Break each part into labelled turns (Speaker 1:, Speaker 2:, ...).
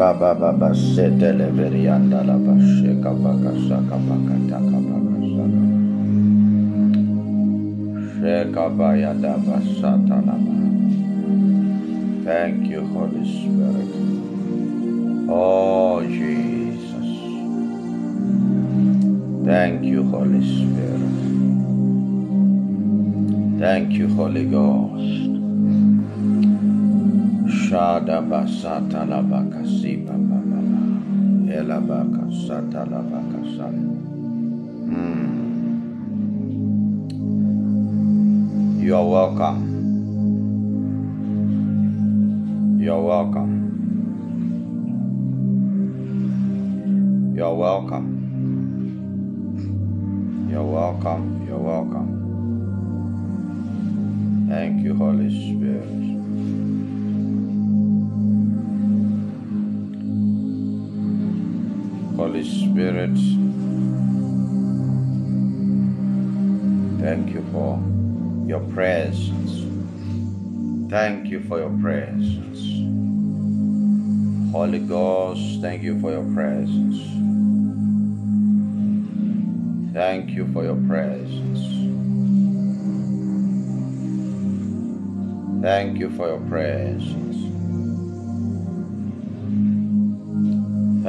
Speaker 1: Baba baba setele verianda la basheka baka shaka baka taka baka shaka. Sheka baya da basata la. Thank you, Holy Spirit. Oh, Jesus. Thank you, Holy Spirit. Thank you, Holy Ghost. Shada basata la Ela baka sata la baka. Mm. You are welcome. You are welcome. You are welcome. You're welcome. You're welcome. Thank you, Holy Spirit. Holy Spirit, thank you for your presence. Thank you for your presence. Holy Ghost, thank you for your presence. Thank you for your presence. Thank you for your presence.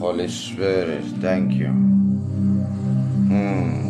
Speaker 1: Holy Spirit, thank you. Hmm.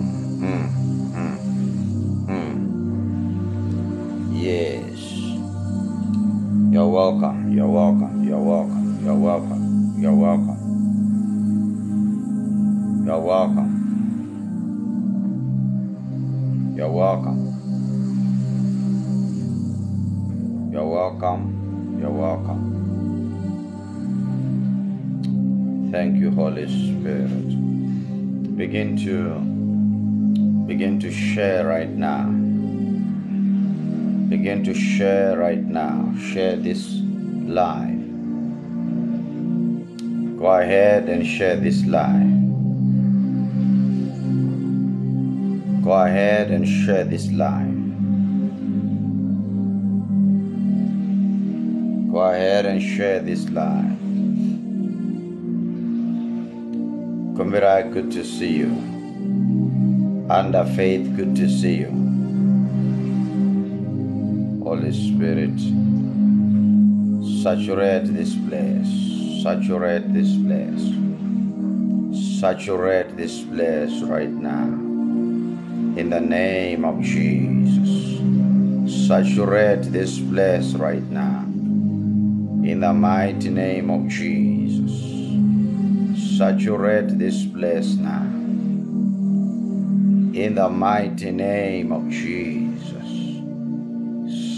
Speaker 1: Spirit. Begin to begin to share right now. Begin to share right now. Share this live. Go ahead and share this live. Go ahead and share this live. Go ahead and share this live. Kumbirai, good to see you. Under faith, good to see you. Holy Spirit, saturate this place. Saturate this place. Saturate this place right now. In the name of Jesus. Saturate this place right now. In the mighty name of Jesus. Saturate this place now. In the mighty name of Jesus.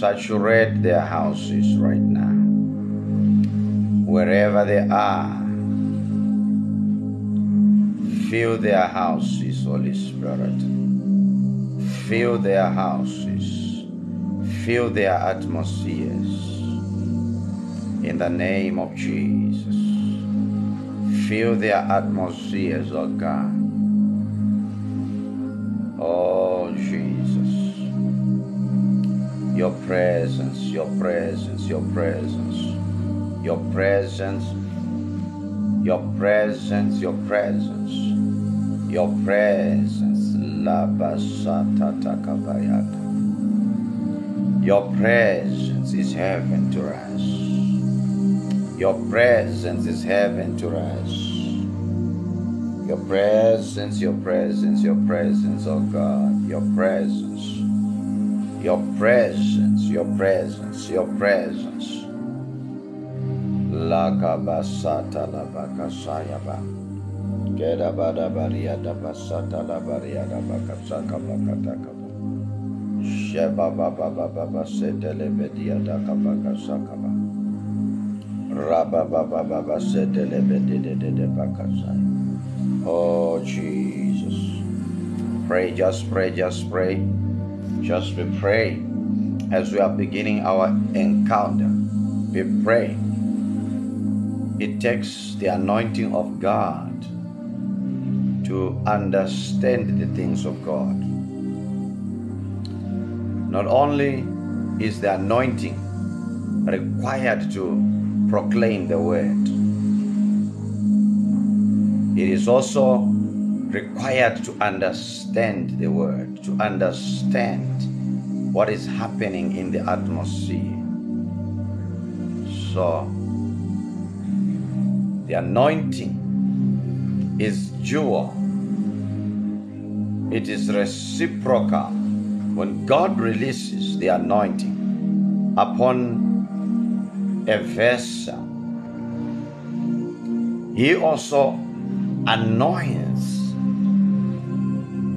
Speaker 1: Saturate their houses right now. Wherever they are. Fill their houses, Holy Spirit. Fill their houses. Fill their atmospheres. In the name of Jesus. Fill their atmospheres, oh God. Oh Jesus. Your presence, your presence, your presence, your presence, your presence, your presence, your presence. Your presence is heaven to us. Your presence is heaven to us. Your presence, your presence, your presence, oh God, your presence, your presence, your presence, your presence. Lakabasata labakasayaba. Keda bada baria da basata la baria da bakasaka bakata kaba. Sheba baba baba basete le bedia Oh Jesus. Pray, just pray, just pray. Just be pray as we are beginning our encounter. Be pray. It takes the anointing of God to understand the things of God. Not only is the anointing required to proclaim the word, it is also required to understand the word, to understand what is happening in the atmosphere. So, the anointing is dual, it is reciprocal. When God releases the anointing upon a vessel, He also anoints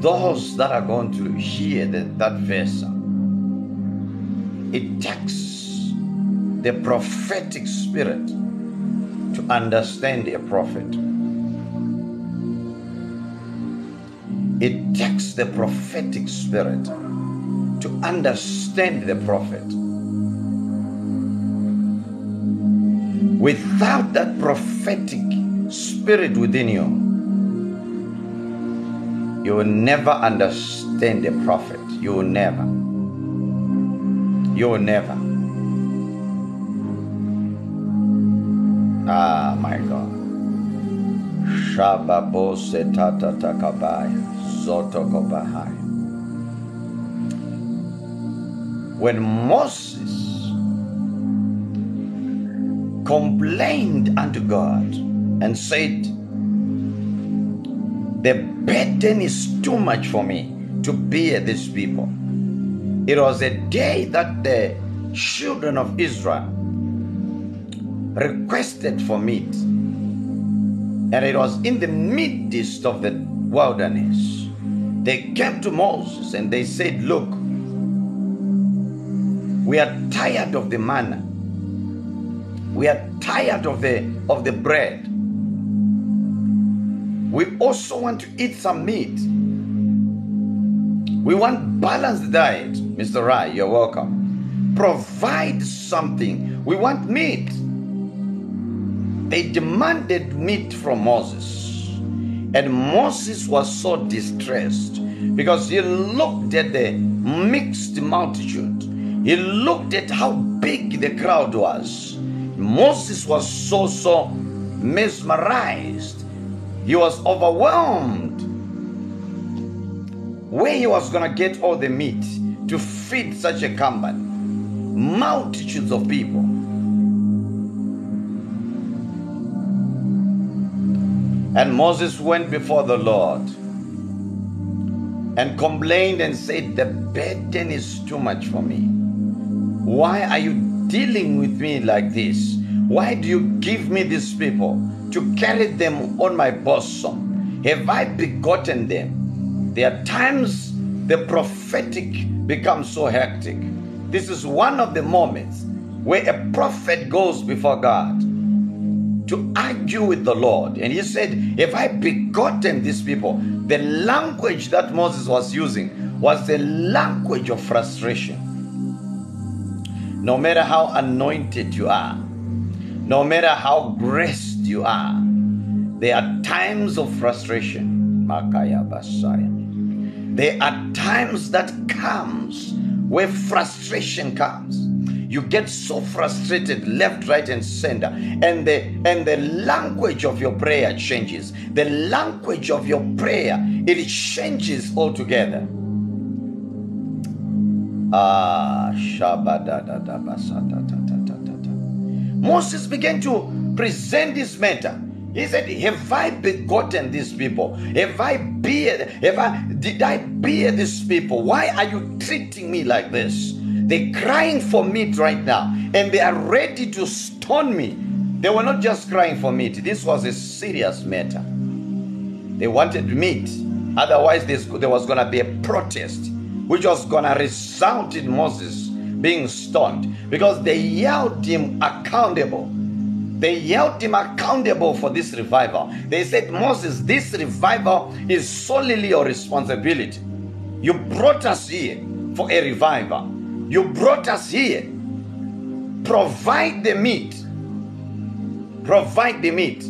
Speaker 1: those that are going to hear the, that vessel. It takes the prophetic spirit to understand a prophet. It takes the prophetic spirit to understand the prophet. Without that prophetic spirit within you, you will never understand the prophet. You will never. You will never. Ah, my God. Shababo setata takabaya. Zoto kobahaya. When Moses complained unto God and said, The burden is too much for me to bear these people. It was a day that the children of Israel requested for meat. And it was in the midst of the wilderness. They came to Moses and they said, Look, we are tired of the manna. We are tired of the of the bread. We also want to eat some meat. We want balanced diet. Mr. Rai, you're welcome. Provide something. We want meat. They demanded meat from Moses. And Moses was so distressed because he looked at the mixed multitude. He looked at how big the crowd was. Moses was so, so mesmerized. He was overwhelmed. Where he was going to get all the meat to feed such a company, multitudes of people. And Moses went before the Lord and complained and said, The burden is too much for me. Why are you dealing with me like this? Why do you give me these people to carry them on my bosom? Have I begotten them? There are times the prophetic becomes so hectic. This is one of the moments where a prophet goes before God to argue with the Lord. And he said, Have I begotten these people? The language that Moses was using was the language of frustration. No matter how anointed you are, no matter how graced you are, there are times of frustration. There are times that comes where frustration comes. You get so frustrated left right and center and the and the language of your prayer changes. The language of your prayer it changes altogether. Ah Moses began to present this matter he said, Have I begotten these people? Have I bear have I did I bear these people? Why are you treating me like this? They're crying for meat right now, and they are ready to stone me. They were not just crying for meat, this was a serious matter. They wanted meat. Otherwise, there was going to be a protest, which was going to result in Moses being stoned because they held him accountable. They held him accountable for this revival. They said, Moses, this revival is solely your responsibility. You brought us here for a revival. You brought us here. Provide the meat. Provide the meat.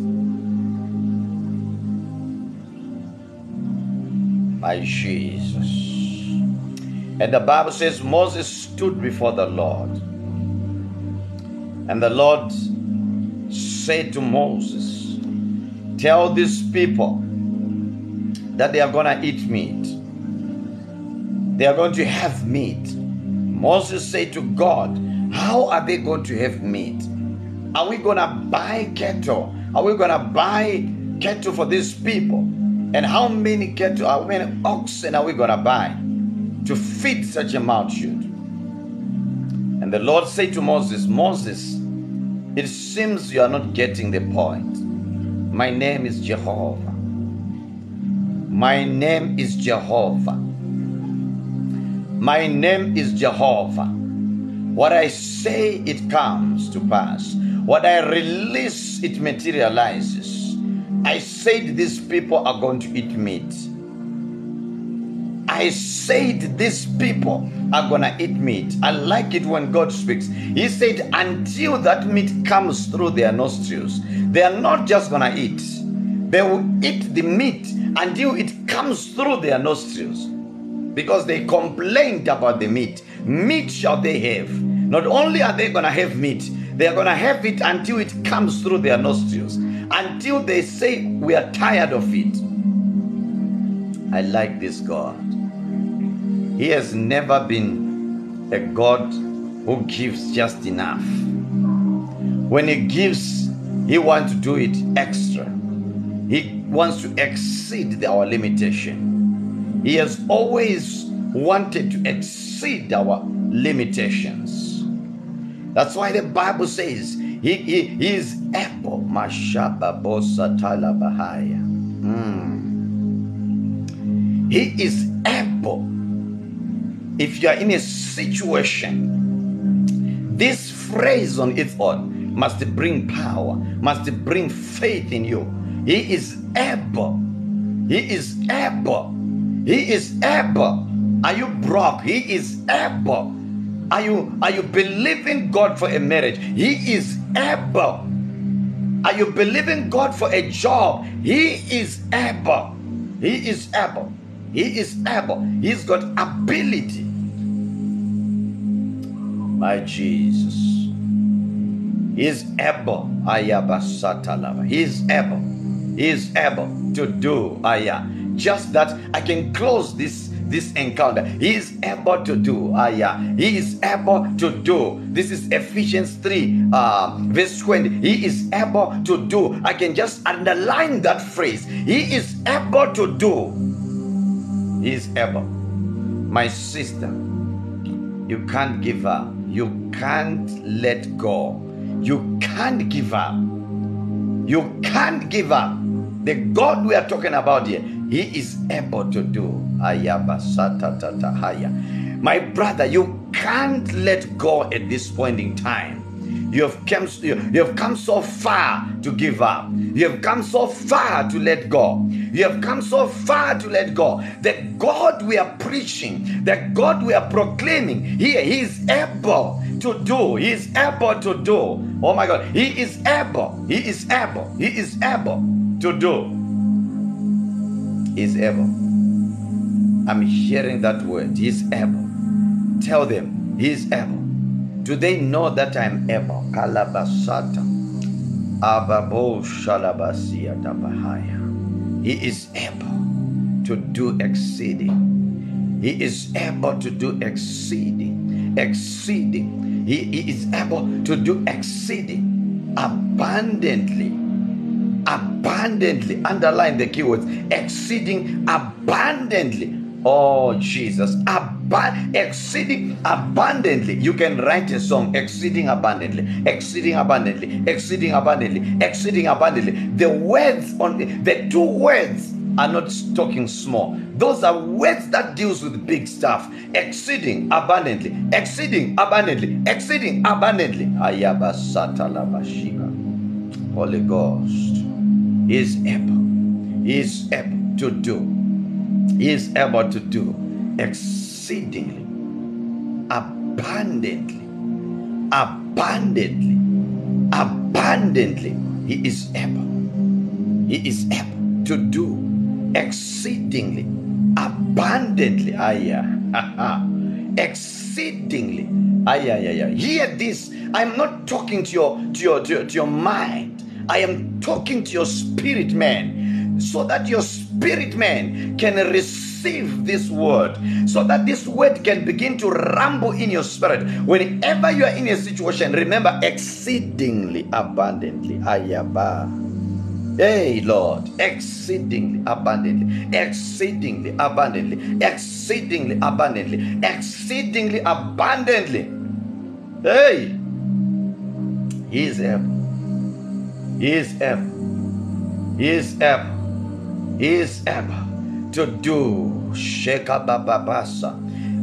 Speaker 1: My Jesus. And the Bible says Moses stood before the Lord. And the Lord said to Moses, Tell these people that they are going to eat meat. They are going to have meat. Moses said to God, How are they going to have meat? Are we going to buy cattle? Are we going to buy cattle for these people? And how many cattle, how many oxen are we going to buy to feed such a multitude? And the Lord said to Moses, Moses, it seems you are not getting the point. My name is Jehovah. My name is Jehovah. My name is Jehovah. What I say, it comes to pass. What I release, it materializes. I said these people are going to eat meat. I said these people are going to eat meat. I like it when God speaks. He said, until that meat comes through their nostrils, they are not just going to eat, they will eat the meat until it comes through their nostrils because they complained about the meat. Meat shall they have. Not only are they going to have meat, they are going to have it until it comes through their nostrils, until they say, We are tired of it. I like this God. He has never been a God who gives just enough. When He gives, He wants to do it extra. He wants to exceed our limitation. He has always wanted to exceed our limitations. That's why the Bible says he, he, he is able. Mm. He is able. If you are in a situation, this phrase on its own must bring power, must bring faith in you. He is able. He is able he is able. Are you broke? He is able. Are you are you believing God for a marriage? He is able. Are you believing God for a job? He is able. He is able. He is able. He's got ability. My Jesus. He is able. He is able. He is able to do. Ayah just that I can close this this encounter. He is able to do. Ah, yeah. He is able to do. This is Ephesians 3, uh, verse 20. He is able to do. I can just underline that phrase. He is able to do. He is able. My sister, you can't give up. You can't let go. You can't give up. You can't give up. The God we are talking about here, He is able to do. My brother, you can't let go at this point in time. You have come, you have come so far to give up. You have come so far to let go. You have come so far to let go. The God we are preaching, the God we are proclaiming here, He is able to do. He is able to do. Oh my God, He is able. He is able. He is able to do is able. I'm hearing that word. He is able. Tell them he is able. Do they know that I'm able? Kalabasata. Ababo shalabasia tabahaya. He is able to do exceeding. He is able to do exceeding. Exceeding. He, he is able to do exceeding abundantly abundantly. Underline the keywords exceeding abundantly. Oh, Jesus, Ab- exceeding abundantly. You can write a song, exceeding abundantly, exceeding abundantly, exceeding abundantly, exceeding abundantly. The words on the, two words are not talking small. Those are words that deals with big stuff. Exceeding abundantly, exceeding abundantly, exceeding abundantly. Holy Ghost is able. Is able to do. He is able to do exceedingly, abundantly, abundantly, abundantly. He is able. He is able to do exceedingly, abundantly. Ayah. exceedingly. Ayah, ayah, Hear this. I'm not talking to your, to your, to your, to your mind. I am talking to your spirit man so that your spirit man can receive this word so that this word can begin to rumble in your spirit whenever you are in a situation remember exceedingly abundantly ayaba Hey, Lord, exceedingly abundantly, exceedingly abundantly, exceedingly abundantly, exceedingly abundantly. Hey, He is able. He is able. He is. Is able to do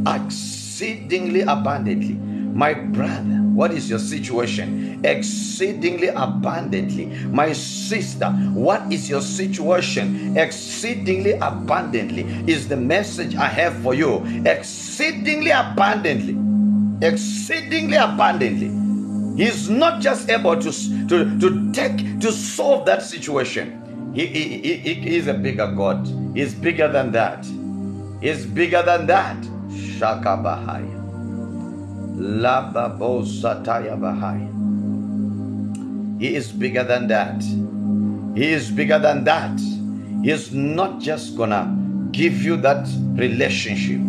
Speaker 1: exceedingly abundantly. My brother, what is your situation? Exceedingly abundantly. My sister, what is your situation? Exceedingly abundantly is the message I have for you. Exceedingly abundantly. Exceedingly abundantly. He's not just able to, to, to take to solve that situation. He, he, he, he is a bigger God. He's bigger than that. He's bigger than that. Shaka Bahaya. Lababosataya Bahaya. He is bigger than that. He is bigger than that. He is not just gonna give you that relationship.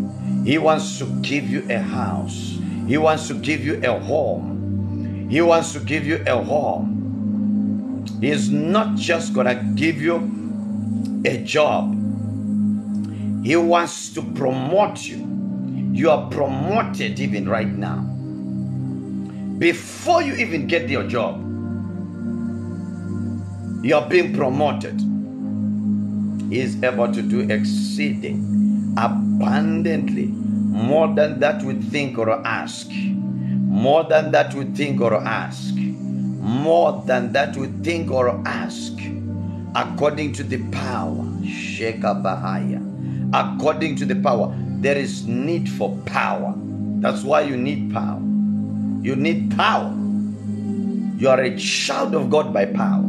Speaker 1: He wants to give you a house. He wants to give you a home. He wants to give you a home. He is not just gonna give you a job. He wants to promote you. You are promoted even right now. Before you even get your job, you are being promoted. He is able to do exceeding abundantly more than that we think or ask. More than that we think or ask. More than that we think or ask. According to the power. Sheka Bahaya. According to the power there is need for power. That's why you need power. You need power. You are a child of God by power.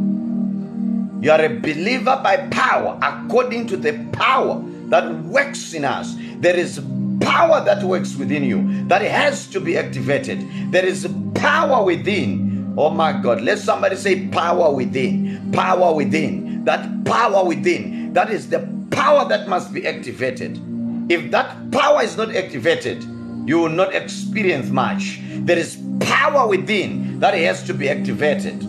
Speaker 1: You are a believer by power according to the power that works in us. There is power that works within you that has to be activated. There is power within. Oh my God. Let somebody say power within. Power within. That power within. That is the power that must be activated. If that power is not activated, you will not experience much. There is power within that has to be activated.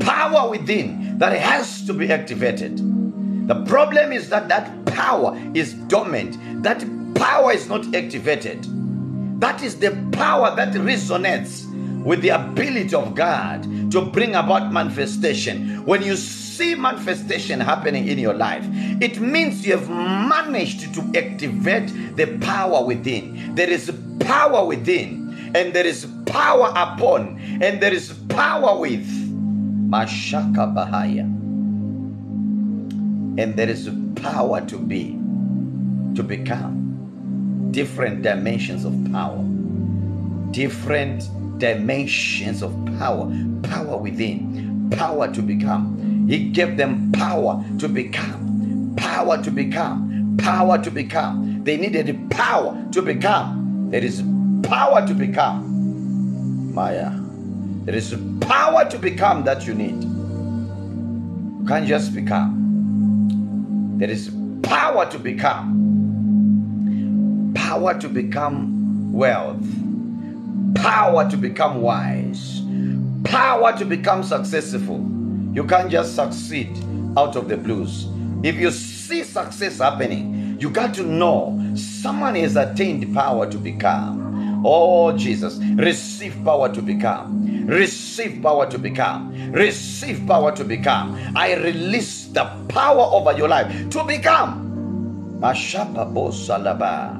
Speaker 1: Power within that has to be activated. The problem is that that power is dormant. That power is not activated. That is the power that resonates with the ability of God to bring about manifestation. When you see manifestation happening in your life, it means you have managed to activate the power within. There is power within, and there is power upon, and there is power with. Mashaka Bahaya. And there is power to be, to become different dimensions of power, different dimensions of power, power within, power to become. He gave them power to become, power to become, power to become. They needed power to become. There is power to become. Maya. There is power to become that you need. You can't just become. There is power to become. Power to become wealth. Power to become wise. Power to become successful you can't just succeed out of the blues. If you see success happening, you got to know someone has attained power to become. Oh, Jesus, receive power to become. Receive power to become. Receive power to become. I release the power over your life to become. Mashaba Salaba.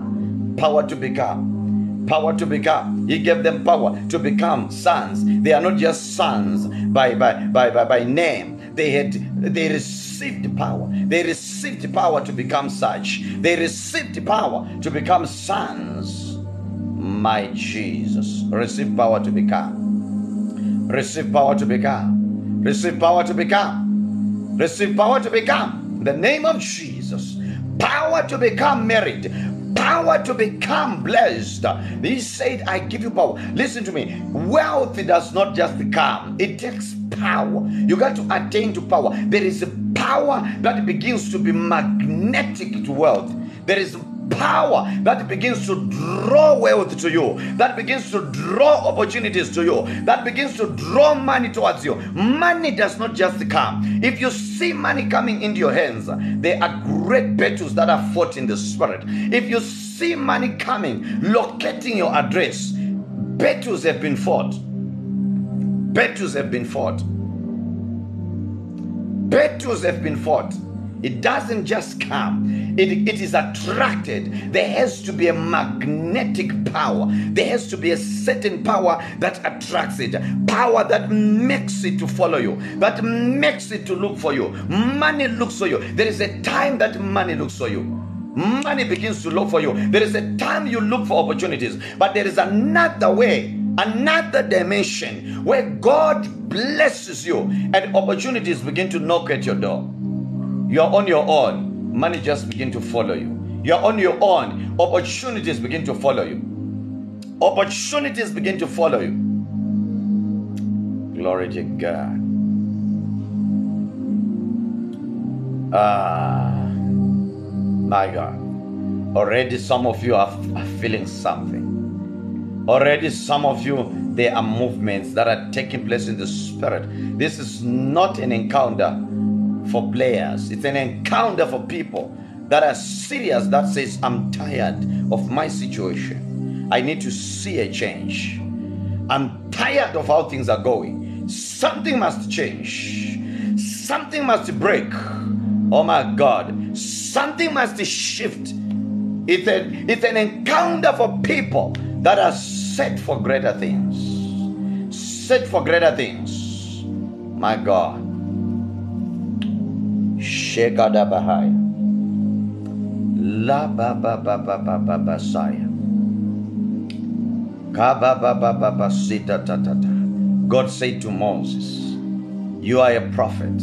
Speaker 1: Power to become. Power to become. He gave them power to become sons. They are not just sons by, by, by, by, by name. They had they received power. They received power to become such. They received power to become sons. My Jesus. Receive power to become. Receive power to become. Receive power to become. Receive power to become. In the name of Jesus. Power to become married power to become blessed. He said, I give you power. Listen to me. Wealth does not just come, it takes power. You got to attain to power. There is a power that begins to be magnetic to wealth. There is power that begins to draw wealth to you, that begins to draw opportunities to you, that begins to draw money towards you. Money does not just come. If you see money coming into your hands, there are great battles that are fought in the spirit. If you see money coming, locating your address, battles have been fought. Battles have been fought. Battles have been fought. It doesn't just come, it, it is attracted. There has to be a magnetic power. There has to be a certain power that attracts it, power that makes it to follow you, that makes it to look for you. Money looks for you. There is a time that money looks for you. Money begins to look for you. There is a time you look for opportunities, but there is another way another dimension where God blesses you and opportunities begin to knock at your door. You're on your own. Just begin to follow you. You're on your own. Opportunities begin to follow you. Opportunities begin to follow you. Glory to God. Ah, my God. Already some of you are, are feeling something. Already some of you, there are movements that are taking place in the spirit. This is not an encounter for players. It's an encounter for people that are serious that says, I'm tired of my situation. I need to see a change. I'm tired of how things are going. Something must change. Something must break. Oh my God. Something must shift. It's, a, it's an encounter for people that are set for greater things. Set for greater things. My God. Shekada Bahaya. La ba ba ba ba ba ba ba saya. Ka ba ba ba ba ba sita ta ta ta. God said to Moses, You are a prophet.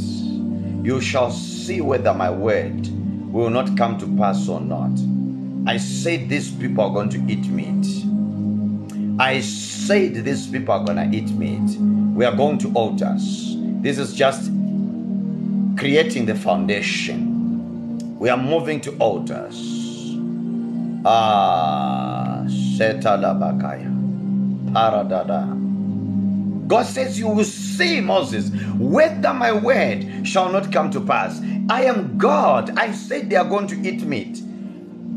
Speaker 1: You shall see whether my word will not come to pass or not. I said these people are going to eat meat. I said these people are going to eat meat. We are going to altars. This is just creating the foundation. We are moving to altars. Ah, Setalabakaya. Paradada. God says, You will see, Moses, whether my word shall not come to pass. I am God. I said they are going to eat meat.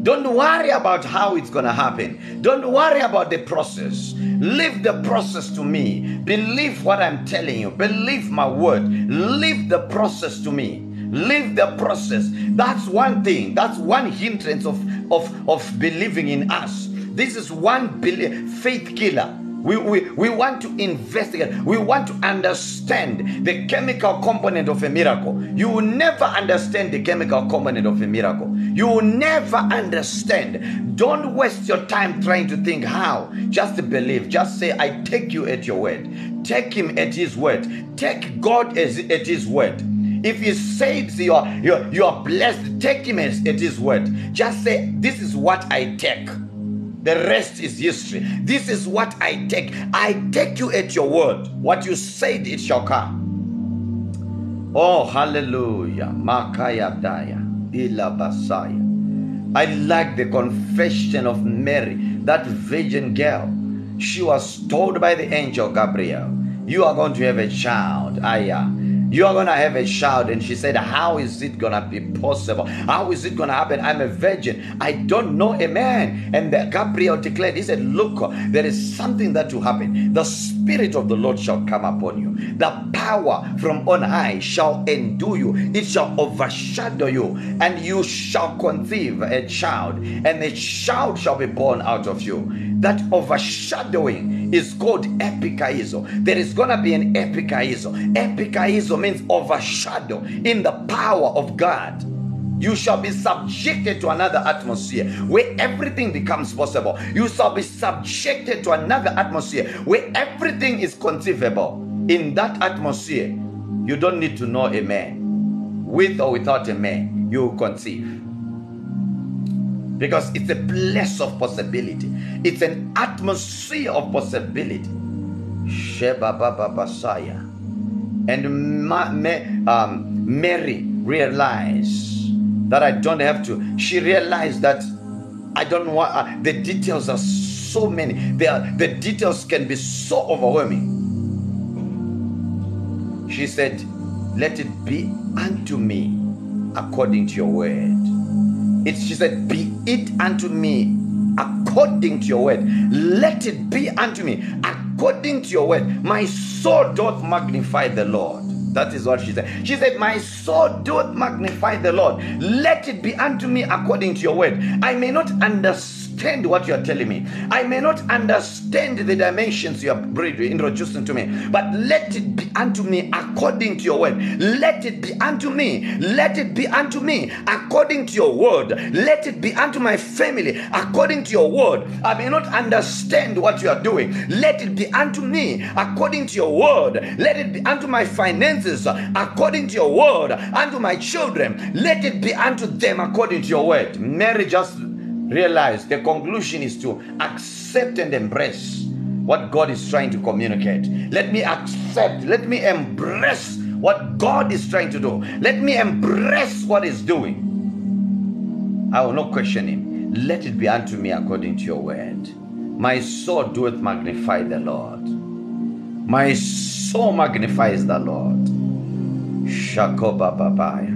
Speaker 1: Don't worry about how it's going to happen. Don't worry about the process. Leave the process to me. Believe what I'm telling you. Believe my word. Leave the process to me. Leave the process. That's one thing. That's one hindrance of, of, of believing in us. This is one faith killer. We, we, we want to investigate. We want to understand the chemical component of a miracle. You will never understand the chemical component of a miracle. You will never understand. Don't waste your time trying to think how. Just believe. Just say, I take you at your word. Take him at his word. Take God as, at his word. If he says you are, you are, you are blessed, take him as, at his word. Just say, This is what I take. The rest is history. This is what I take. I take you at your word. What you said, it shall come. Oh, hallelujah. Makaya Daya. Ilabasaya. I like the confession of Mary, that virgin girl. She was told by the angel Gabriel, You are going to have a child. Aya. You are going to have a child. And she said, How is it to be possible? How is it to happen? I'm a virgin. I don't know a man. And Gabriel declared, He said, Look, there is something that will happen. The Spirit of the Lord shall come upon you. The power from on high shall endue you. It shall overshadow you. And you shall conceive a child. And a child shall be born out of you. That overshadowing is called epikaizo. There is going to be an epikaizo. Epikaizo means overshadow in the power of God. You shall be subjected to another atmosphere where everything becomes possible. You shall be subjected to another atmosphere where everything is conceivable. In that atmosphere, you don't need to know a man. With or without a man, you conceive. Because it's a place of possibility, it's an atmosphere of possibility. Sheba Baba Basaya. And Ma, Ma, um, Mary realized that I don't have to. She realized that I don't want uh, the details are so many. They are, the details can be so overwhelming. She said, Let it be unto me according to your word. It, she said, Be it unto me according to your word. Let it be unto me according to your word. My soul doth magnify the Lord. That is what she said. She said, My soul doth magnify the Lord. Let it be unto me according to your word. I may not understand understand what you are telling me. I may not understand the dimensions you are introducing to me, but let it be unto me according to your word. Let it be unto me. Let it be unto me according to your word. Let it be unto my family according to your word. I may not understand what you are doing. Let it be unto me according to your word. Let it be unto my finances according to your word. Unto my children, let it be unto them according to your word. Mary just realize the conclusion is to accept and embrace what God is trying to communicate. Let me accept, let me embrace what God is trying to do. Let me embrace what He's doing. I will not question Him. Let it be unto me according to your word. My soul doeth magnify the Lord. My soul magnifies the Lord. Shakoba Babaya.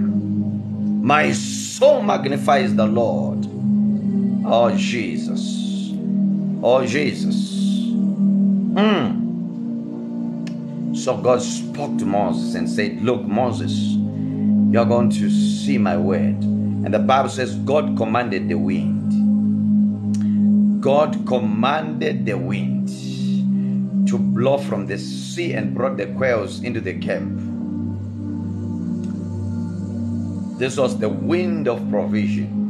Speaker 1: My soul magnifies the Lord. Oh, Jesus. Oh, Jesus. Mm. So God spoke to Moses and said, Look, Moses, you're going to see my word. And the Bible says, God commanded the wind. God commanded the wind to blow from the sea and brought the quails into the camp. This was the wind of provision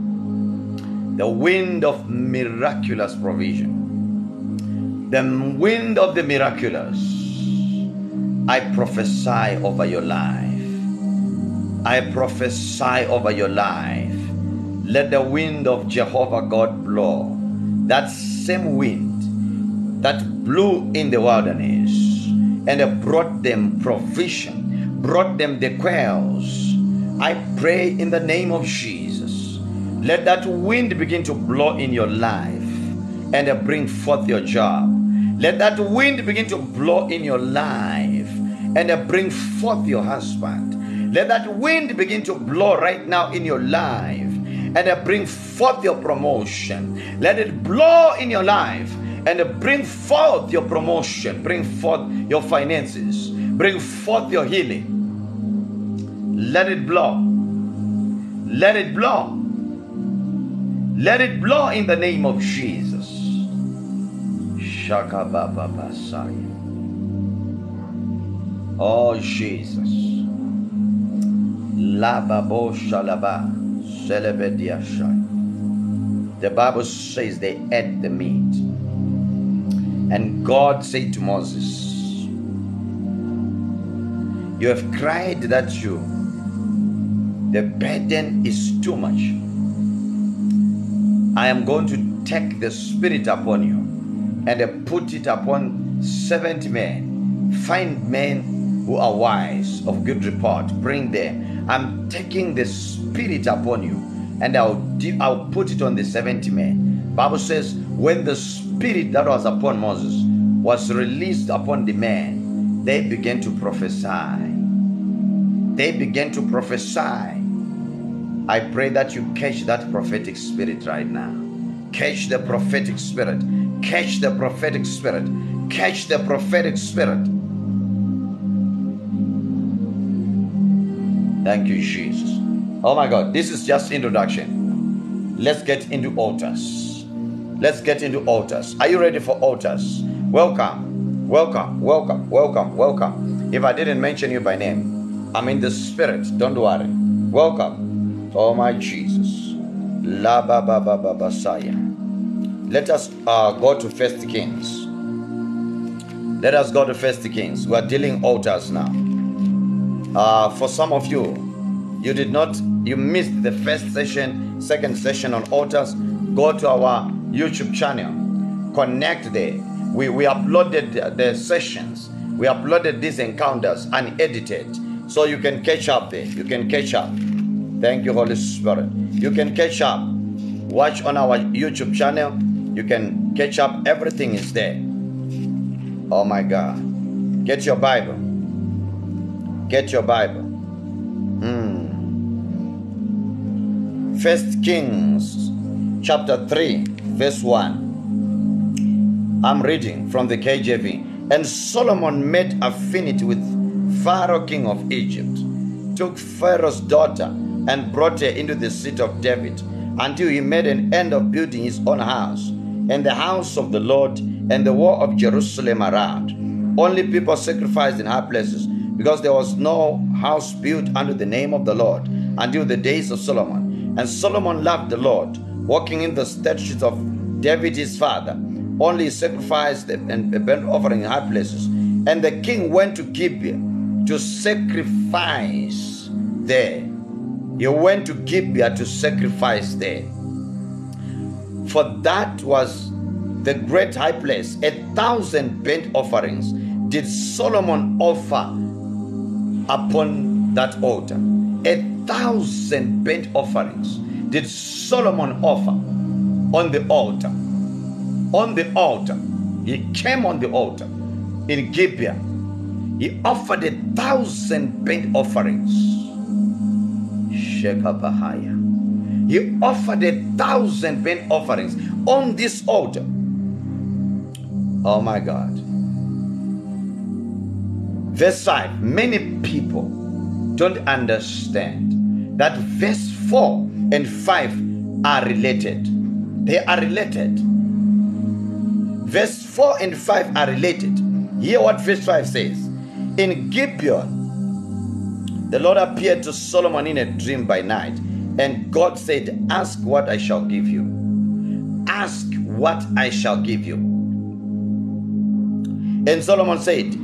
Speaker 1: the wind of miraculous provision, the wind of the miraculous. I prophesy over your life. I prophesy over your life. Let the wind of Jehovah God blow. That same wind that blew in the wilderness and brought them provision, brought them the quails. I pray in the name of Jesus let that wind begin to blow in your life and bring forth your job. Let that wind begin to blow in your life and bring forth your husband. Let that wind begin to blow right now in your life and bring forth your promotion. Let it blow in your life and bring forth your promotion, bring forth your finances, bring forth your healing. Let it blow. Let it blow. Let it blow in the name of Jesus. Shaka Baba Basaya. Oh Jesus. Lababo Shalaba. The Bible says they ate the meat. And God said to Moses, You have cried that you, the burden is too much I am going to take the Spirit upon you and put it upon 70 men. Find men who are wise, of good report. Bring them. I'm taking the Spirit upon you and I'll, I'll put it on the 70 men. Bible says when the Spirit that was upon Moses was released upon the men, they began to prophesy. they began to prophesy. I pray that you catch that prophetic spirit right now. Catch the prophetic spirit. Catch the prophetic spirit. Catch the prophetic spirit. Thank you, Jesus. Oh my God, this is just introduction. Let's get into altars. Let's get into altars. Are you ready for altars? Welcome, welcome, welcome, welcome, welcome. If I didn't mention you by name, I'm in the spirit. Don't worry. Welcome. Oh my Jesus. La ba ba ba ba. Let us uh, go to First Kings. Let us go to First Kings. We are dealing altars now. Uh, for some of you, you did not, you missed the first session, second session on altars. Go to our YouTube channel, connect there we, we uploaded the sessions, we uploaded these encounters unedited. So you can catch up there. You can catch up. Thank you, Holy Spirit. You can catch up. Watch on our YouTube channel. You can catch up. Everything is there. Oh my God. Get your Bible. Get your Bible. Hmm. First Kings chapter 3, verse 1. I'm reading from the KJV. And Solomon made affinity with Pharaoh, king of Egypt, took Pharaoh's daughter and brought her into the seat of David until he made an end of building his own house and the house of the Lord and the wall of Jerusalem around. Only people sacrificed in high places because there was no house built under the name of the Lord until the days of Solomon. And Solomon loved the Lord, walking in the statutes of David his father only sacrificed and burnt offering in high places. And the king went to Gibeah to sacrifice there. He went to Gibeah to sacrifice there. For that was the great high place. A thousand burnt offerings did Solomon offer upon that altar. A thousand burnt offerings did Solomon offer on the altar on the altar. He came on the altar in Gibeah. He offered a thousand burnt offerings. He offered a thousand burnt offerings on this altar. Oh my God. Verse 5 Many people don't understand that verse 4 and 5 are related. They are related. Verse 4 and 5 are related. Hear what verse 5 says. In Gibeon, the Lord appeared to Solomon in a dream by night, and God said, Ask what I shall give you. Ask what I shall give you. And Solomon said,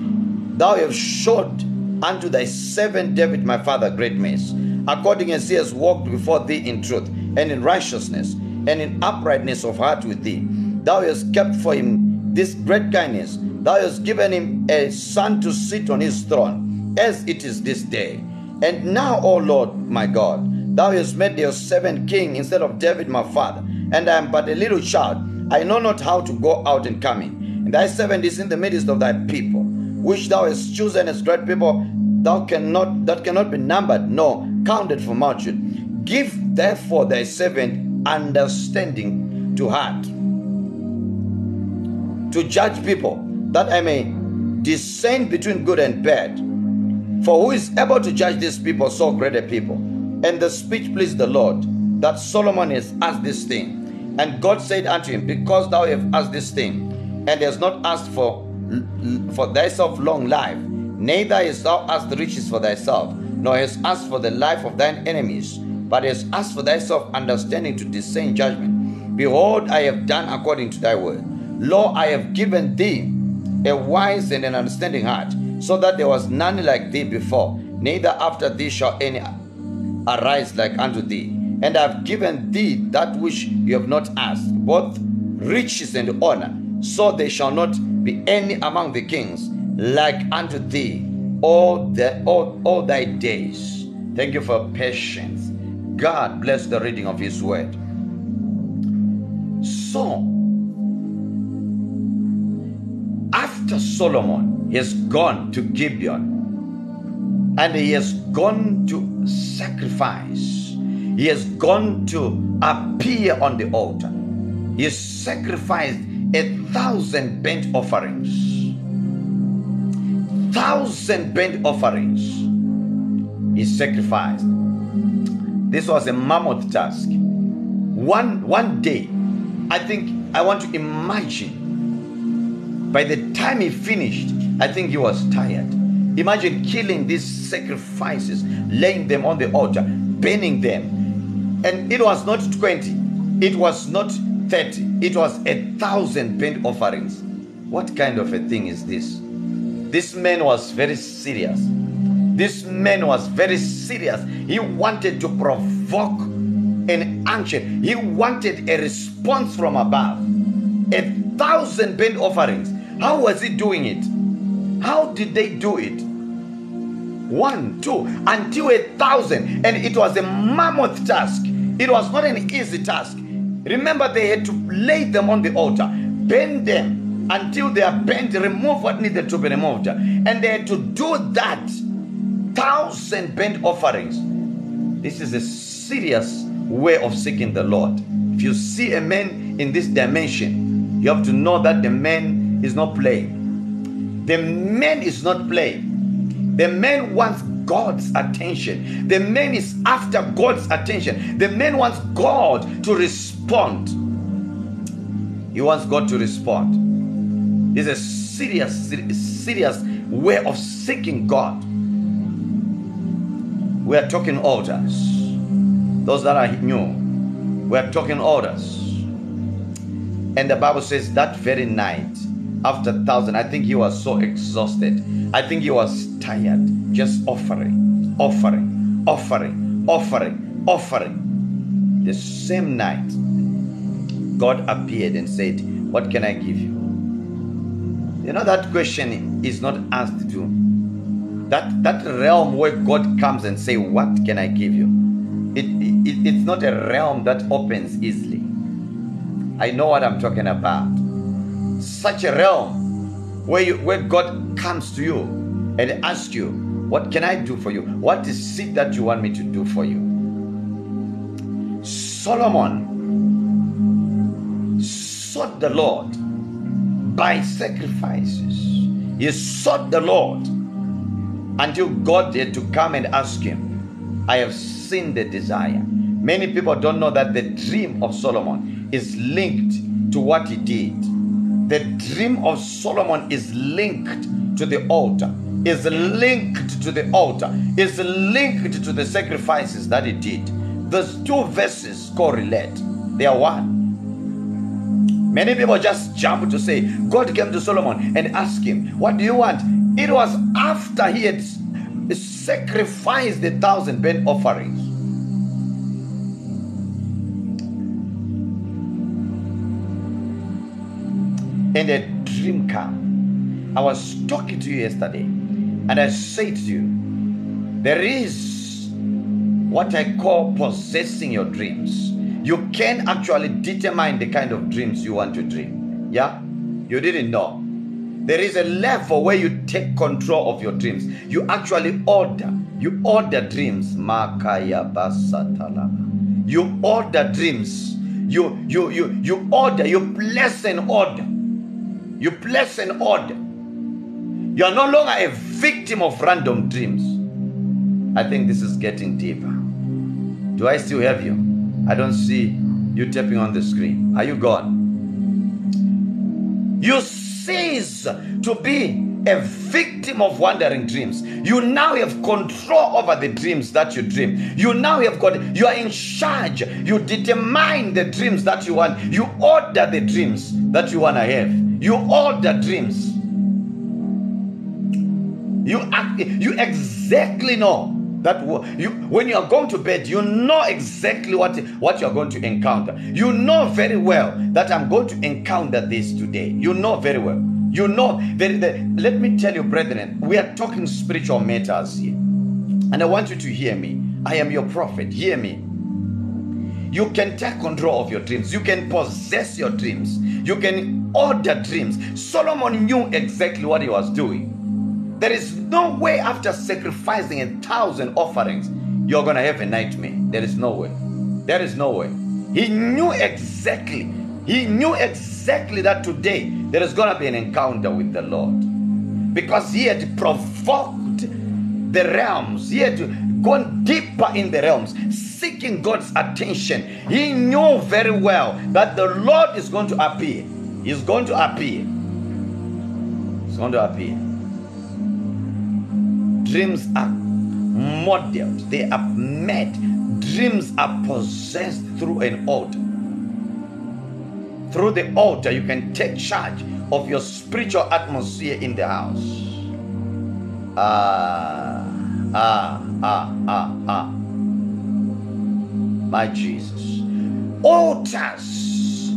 Speaker 1: Thou hast showed unto thy servant David my father great mercy, according as he has walked before thee in truth, and in righteousness, and in uprightness of heart with thee Thou hast kept for him this great kindness. Thou hast given him a son to sit on his throne, as it is this day. And now, O Lord my God, thou hast made your servant king instead of David my father, and I am but a little child. I know not how to go out and come in. And thy servant is in the midst of thy people, which thou hast chosen as great people, thou cannot that cannot be numbered, nor counted for multitude. Give therefore thy servant understanding to heart to judge people, that I may discern between good and bad. For who is able to judge these people, so great a people? And the speech pleased the Lord, that Solomon has asked this thing. And God said unto him, Because thou hast asked this thing, and hast not asked for for thyself long life, neither hast thou asked riches for thyself, nor hast asked for the life of thine enemies, but hast asked for thyself understanding to discern judgment. Behold, I have done according to thy word. Lo, I have given thee a wise and an understanding heart, so that there was none like thee before, neither after thee shall any arise like unto thee. And I have given thee that which you have not asked, both riches and honor, so there shall not be any among the kings like unto thee all the all, all thy days. Thank you for patience. God bless the reading of his word. So after Solomon has gone to Gibeon, and he has gone to sacrifice. He has gone to appear on the altar. He sacrificed a thousand burnt offerings. Thousand burnt offerings. He sacrificed. This was a mammoth task. One one day, I think I want to imagine. By the time he finished, I think he was tired. Imagine killing these sacrifices, laying them on the altar, burning them. And it was not 20, it was not 30, it was a thousand burnt offerings. What kind of a thing is this? This man was very serious. This man was very serious. He wanted to provoke an action, he wanted a response from above. A thousand burnt offerings. How was he doing it? How did they do it? One, two, until a thousand. And it was a mammoth task. It was not an easy task. Remember, they had to lay them on the altar, bend them until they are bent, remove what needed to be removed. And they had to do that. Thousand bent offerings. This is a serious way of seeking the Lord. If you see a man in this dimension, you have to know that the man is not playing. The man is not playing. The man wants God's attention. The man is after God's attention. The man wants God to respond. He wants God to respond. It's a serious, serious way of seeking God. We are talking altars. Those that are new, we are talking altars. And the Bible says that very night, after thousand, I think he was so exhausted. I think he was tired, just offering, offering, offering, offering, offering. The same night, God appeared and said, What can I give you? You know, that question is not asked to that that realm where God comes and say, "What can I give you?" It, it it's not a realm that opens easily. I know what I'm talking about. Such a realm where you where God comes to you and asks you, "What can I do for you? What is it that you want me to do for you?" Solomon sought the Lord by sacrifices. He sought the Lord until God had to come and ask him, I have seen the desire. Many people don't know that the dream of Solomon is linked to what he did. The dream of Solomon is linked to the altar, is linked to the altar, is linked to the sacrifices that he did. Those two verses correlate, they are one. Many people just jump to say, God came to Solomon and asked him, What do you want? It was after he had sacrificed the thousand burnt offerings. And a dream come. I was talking to you yesterday, and I said to you, there is what I call possessing your dreams. You can actually determine the kind of dreams you want to dream. Yeah? You didn't know. There is a level where you take control of your dreams. You actually order. You order dreams. You order dreams. You you you you order. You place an order. You place an order. You are no longer a victim of random dreams. I think this is getting deeper. Do I still have you? I don't see you tapping on the screen. Are you gone? You cease to be a victim of wandering dreams. You now have control over the dreams that you dream. You now have got, you are in charge. You determine the dreams that you want. You order the dreams that you want to have. You order dreams. You act, you exactly know that you when you are going to bed you know exactly what what you are going to encounter you know very well that i'm going to encounter this today you know very well you know very, let me tell you brethren we are talking spiritual matters here and i want you to hear me i am your prophet hear me you can take control of your dreams you can possess your dreams you can order dreams solomon knew exactly what he was doing There is no way after sacrificing a thousand offerings, you're going to have a nightmare. There is no way. There is no way. He knew exactly. He knew exactly that today there is going to be an encounter with the Lord. Because he had provoked the realms. He had gone deeper in the realms, seeking God's attention. He knew very well that the Lord is going to appear. He's going to appear. He's going to appear. Dreams are modeled, they are made. Dreams are possessed through an altar. Through the altar, you can take charge of your spiritual atmosphere in the house. Ah, ah, ah, ah, ah. My Jesus. Altars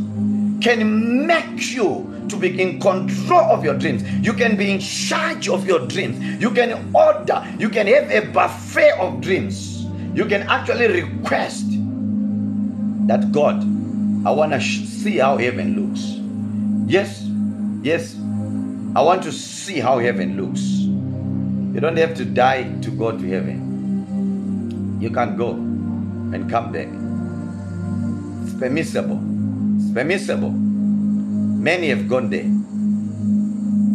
Speaker 1: can make you to be in control of your dreams. You can be in charge of your dreams. You can order, you can have a buffet of dreams. You can actually request that God, I want to sh- see how heaven looks. Yes, yes, I want to see how heaven looks. You don't have to die to go to heaven. You can go and come back. It's permissible. It's permissible. Many have gone there.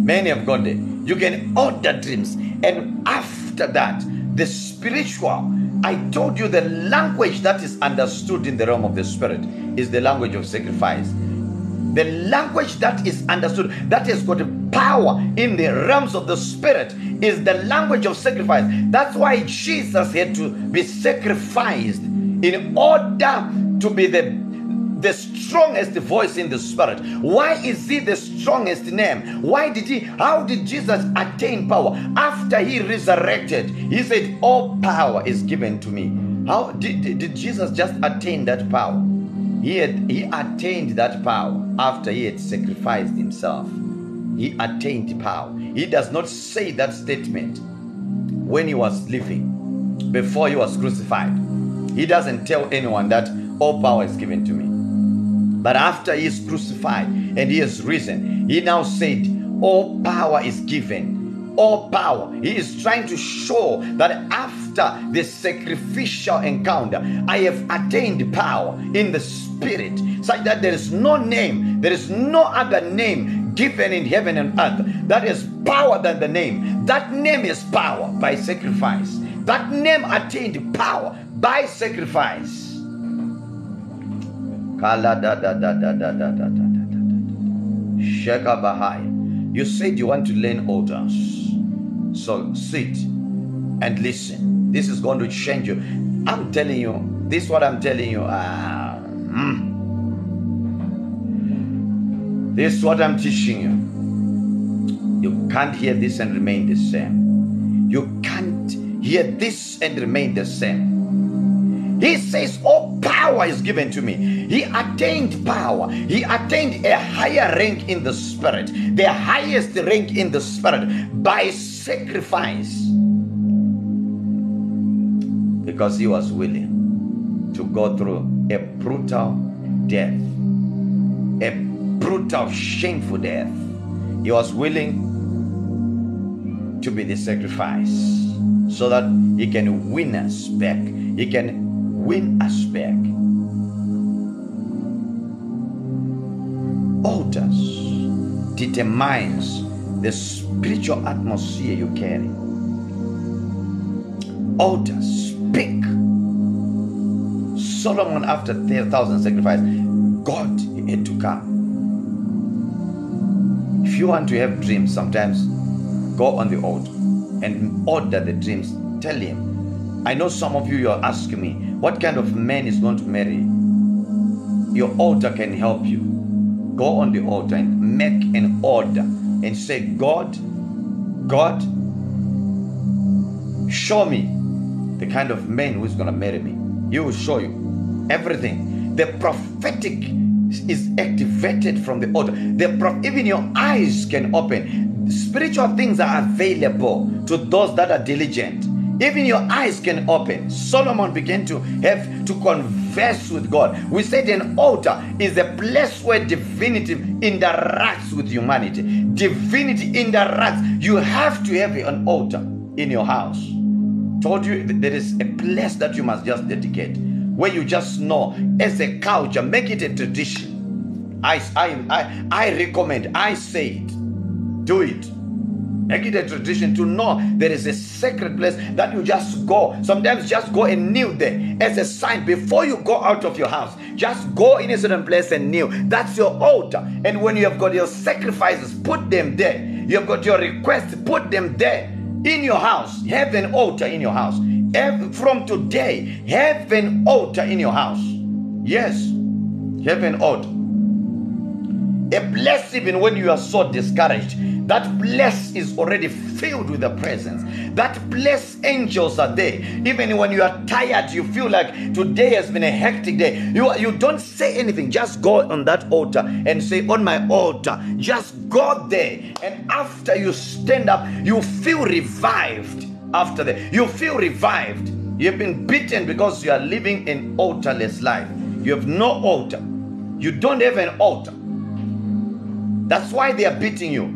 Speaker 1: Many have gone there. You can order dreams, and after that, the spiritual. I told you the language that is understood in the realm of the spirit is the language of sacrifice. The language that is understood, that has got power in the realms of the spirit, is the language of sacrifice. That's why Jesus had to be sacrificed in order to be the the strongest voice in the spirit. Why is he the strongest name? Why did he, how did Jesus attain power? After he resurrected, he said, All power is given to me. How did, did Jesus just attain that power? He had he attained that power after he had sacrificed himself. He attained power. He does not say that statement when he was living, before he was crucified. He doesn't tell anyone that all power is given to me. But after he is crucified and he is risen, he now said, All power is given. All power. He is trying to show that after the sacrificial encounter, I have attained power in the spirit, such that there is no name, there is no other name given in heaven and earth that is power than the name. That name is power by sacrifice. That name attained power by sacrifice. You said you want to learn altars. So sit and listen. This is going to change you. I'm telling you, this is what I'm telling you. Ah, mm. This is what I'm teaching you. You can't hear this and remain the same. You can't hear this and remain the same. He says, All power is given to me. He attained power. He attained a higher rank in the spirit, the highest rank in the spirit by sacrifice. Because he was willing to go through a brutal death, a brutal, shameful death. He was willing to be the sacrifice so that he can win us back. He can win us back. Altars determines the spiritual atmosphere you carry. Altars speak. Solomon, after 10,000 sacrifices, God had to come. If you want to have dreams, sometimes go on the altar and order the dreams. Tell him. I know some of you, you're asking me, what kind of man is going to marry? Your altar can help you. Go on the altar and make an order and say, God, God, show me the kind of man who's going to marry me. He will show you everything. The prophetic is activated from the altar. The prof- even your eyes can open. Spiritual things are available to those that are diligent even your eyes can open. Solomon began to have to converse with God. We said an altar is a place where divinity interacts with humanity. divinity interacts, you have to have an altar in your house. Told you there is a place that you must just dedicate where you just know as a culture, make it a tradition. I, I, I, I recommend, I say it, do it. Make it a tradition to know there is a sacred place that you just go. Sometimes just go and kneel there as a sign before you go out of your house. Just go in a certain place and kneel. That's your altar. And when you have got your sacrifices, put them there. You have got your requests, put them there in your house. Have an altar in your house. Have, from today, have an altar in your house. Yes, have an altar. A place even when you are so discouraged that place is already filled with the presence. That place, angels are there. Even when you are tired, you feel like today has been a hectic day. You, you don't say anything. Just go on that altar and say, On my altar. Just go there. And after you stand up, you feel revived. After that, you feel revived. You've been beaten because you are living an altarless life. You have no altar. You don't have an altar. That's why they are beating you.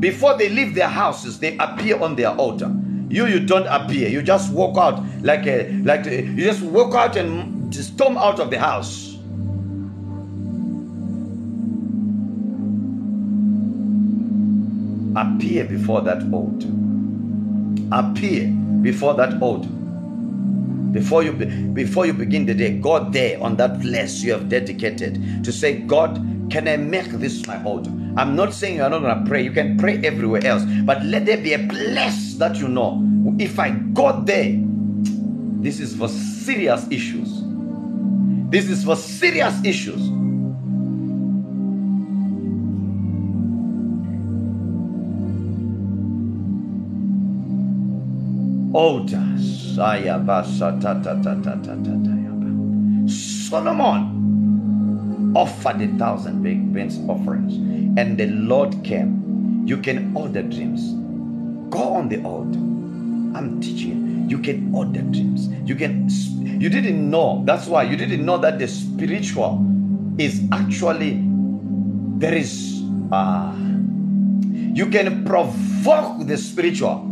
Speaker 1: Before they leave their houses, they appear on their altar. You, you don't appear. You just walk out like a like a, you just walk out and storm out of the house. Appear before that altar. Appear before that altar. Before you be, before you begin the day, God there on that place you have dedicated to say, God, can I make this my altar? I'm not saying you're not going to pray. You can pray everywhere else. But let there be a place that you know. If I go there, this is for serious issues. This is for serious issues. Solomon offered a thousand burnt offerings, and the Lord came. You can order dreams. Go on the altar. I'm teaching you. Can order dreams. You can. You didn't know. That's why you didn't know that the spiritual is actually there is. Uh, you can provoke the spiritual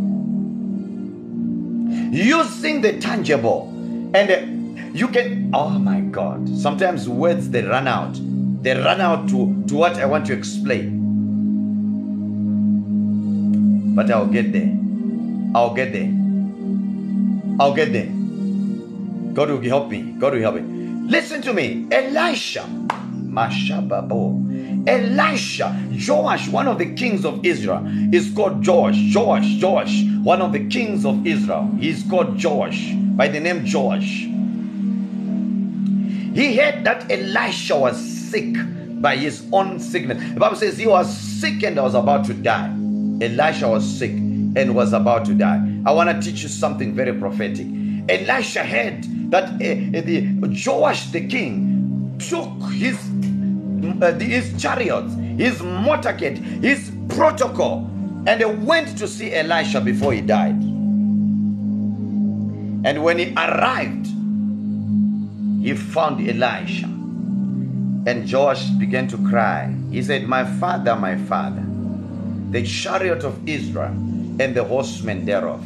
Speaker 1: using the tangible and you can, oh my God. Sometimes words they run out. They run out to, to what I want to explain. But I'll get there. I'll get there. I'll get there. God will help me. God will help me. Listen to me. Elisha. Mashababo. Elisha, Joash, one of the kings of Israel, is called Joash. Joash, Joash, one of the kings of Israel. He's called Joash by the name Joash. He heard that Elisha was sick by his own sickness. The Bible says he was sick and was about to die. Elisha was sick and was about to die. I want to teach you something very prophetic. Elisha heard that uh, the Joash the king took his uh, his chariots, his motorcade, his protocol, and they went to see Elisha before he died. And when he arrived, he found Elisha. And Joash began to cry. He said, My father, my father, the chariot of Israel and the horsemen thereof.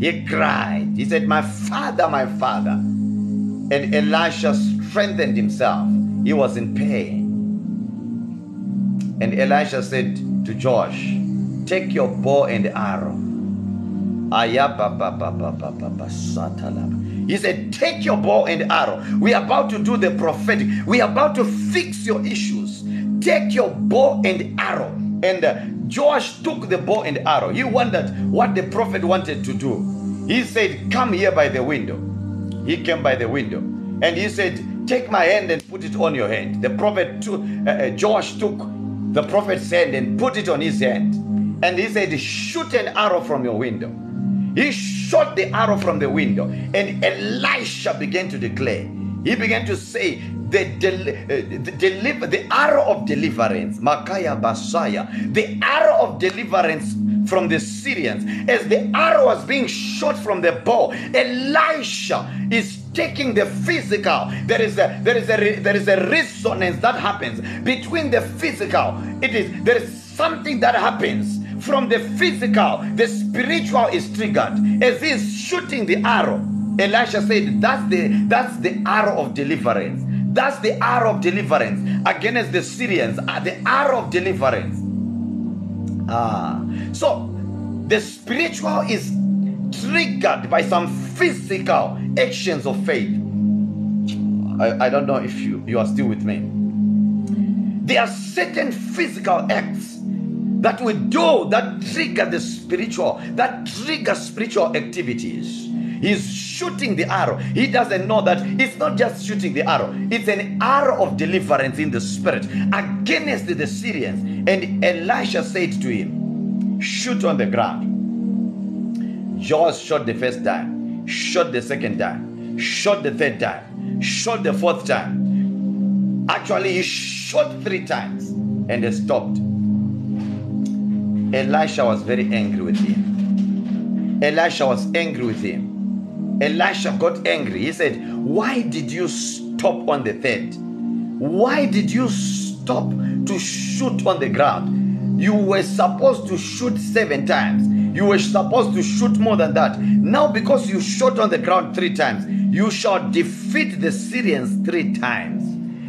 Speaker 1: He cried. He said, My father, my father. And Elisha strengthened himself. He was in pain. And Elisha said to Joash, Take your bow and arrow. He said, Take your bow and arrow. We are about to do the prophetic. We are about to fix your issues. Take your bow and arrow. And uh, took the bow and arrow. He wondered what the prophet wanted to do. He said, Come here by the window. He came by the window. And he said, Take my hand and put it on your hand. The prophet, took, uh, uh, took the prophet's hand and put it on his hand. And he said, Shoot an arrow from your window. He shot the arrow from the window, and Elisha began to declare. He began to say, the, del- uh, the deliver the arrow of deliverance, Makaya Basaya, the arrow of deliverance from the Syrians. As the arrow was being shot from the bow, Elisha is taking the physical. There is a there is a there is a resonance that happens between the physical. It is there is something that happens from the physical, the spiritual is triggered. As he's shooting the arrow, Elisha said, That's the that's the arrow of deliverance. That's the arrow of deliverance against the Syrians. Uh, the arrow of deliverance. Ah, so the spiritual is triggered by some physical actions of faith. I, I don't know if you, you are still with me. There are certain physical acts that we do that trigger the spiritual, that trigger spiritual activities. He's shooting the arrow. He doesn't know that it's not just shooting the arrow, it's an arrow of deliverance in the spirit against the Syrians. And Elisha said to him, Shoot on the ground. Joash shot the first time, shot the second time, shot the third time, shot the fourth time. Actually, he shot three times and they stopped. Elisha was very angry with him. Elisha was angry with him. Elisha got angry. He said, Why did you stop on the third? Why did you stop to shoot on the ground? You were supposed to shoot seven times. You were supposed to shoot more than that. Now, because you shot on the ground three times, you shall defeat the Syrians three times.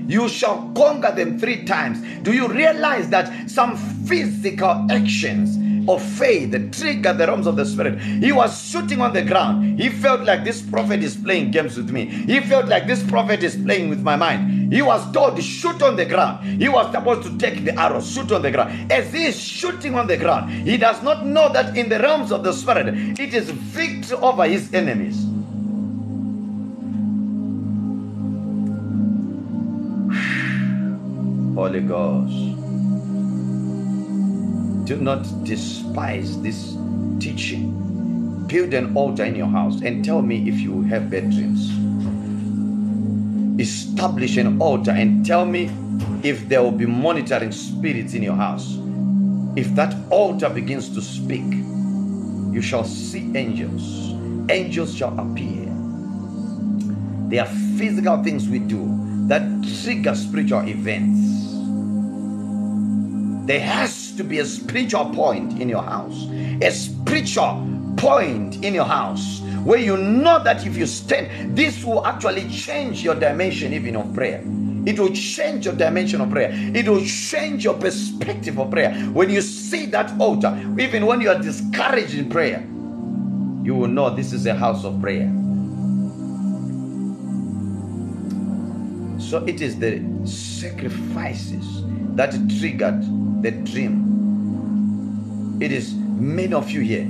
Speaker 1: You shall conquer them three times. Do you realize that some physical actions of faith trigger the realms of the spirit? He was shooting on the ground. He felt like this prophet is playing games with me. He felt like this prophet is playing with my mind. He was told to shoot on the ground. He was supposed to take the arrow, shoot on the ground. As he is shooting on the ground, he does not know that in the realms of the spirit, it is victory over his enemies. Holy Ghost. Do not despise this teaching. Build an altar in your house and tell me if you have bad dreams. Establish an altar and tell me if there will be monitoring spirits in your house. If that altar begins to speak, you shall see angels. Angels shall appear. There are physical things we do that trigger spiritual events. There has to be a spiritual point in your house, a spiritual point in your house where you know that if you stand, this will actually change your dimension even of prayer. It will change your dimension of prayer. It will change your perspective of prayer. When you see that altar, even when you are discouraged in prayer, you will know this is a house of prayer. So it is the sacrifices that triggered the dream. It is many of you here.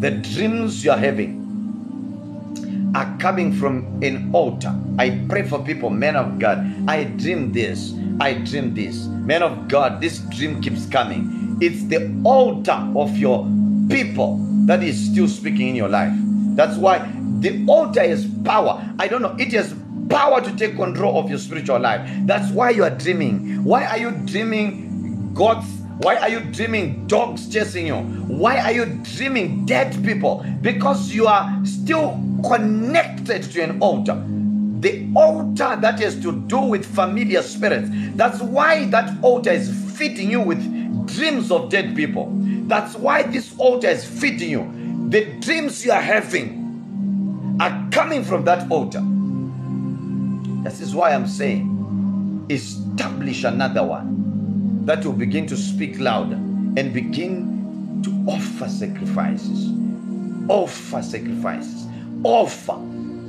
Speaker 1: The dreams you are having are coming from an altar. I pray for people, men of God. I dream this. I dream this. Men of God, this dream keeps coming. It's the altar of your people that is still speaking in your life. That's why the altar is power. I don't know. It has power to take control of your spiritual life. That's why you are dreaming. Why are you dreaming gods? Why are you dreaming dogs chasing you? Why are you dreaming dead people? Because you are still connected to an altar. The altar that has to do with familiar spirits. That's why that altar is feeding you with dreams of dead people. That's why this altar is feeding you. The dreams you are having are coming from that altar. This is why I'm saying establish another one that will begin to speak louder and begin to offer sacrifices. Offer sacrifices. Offer.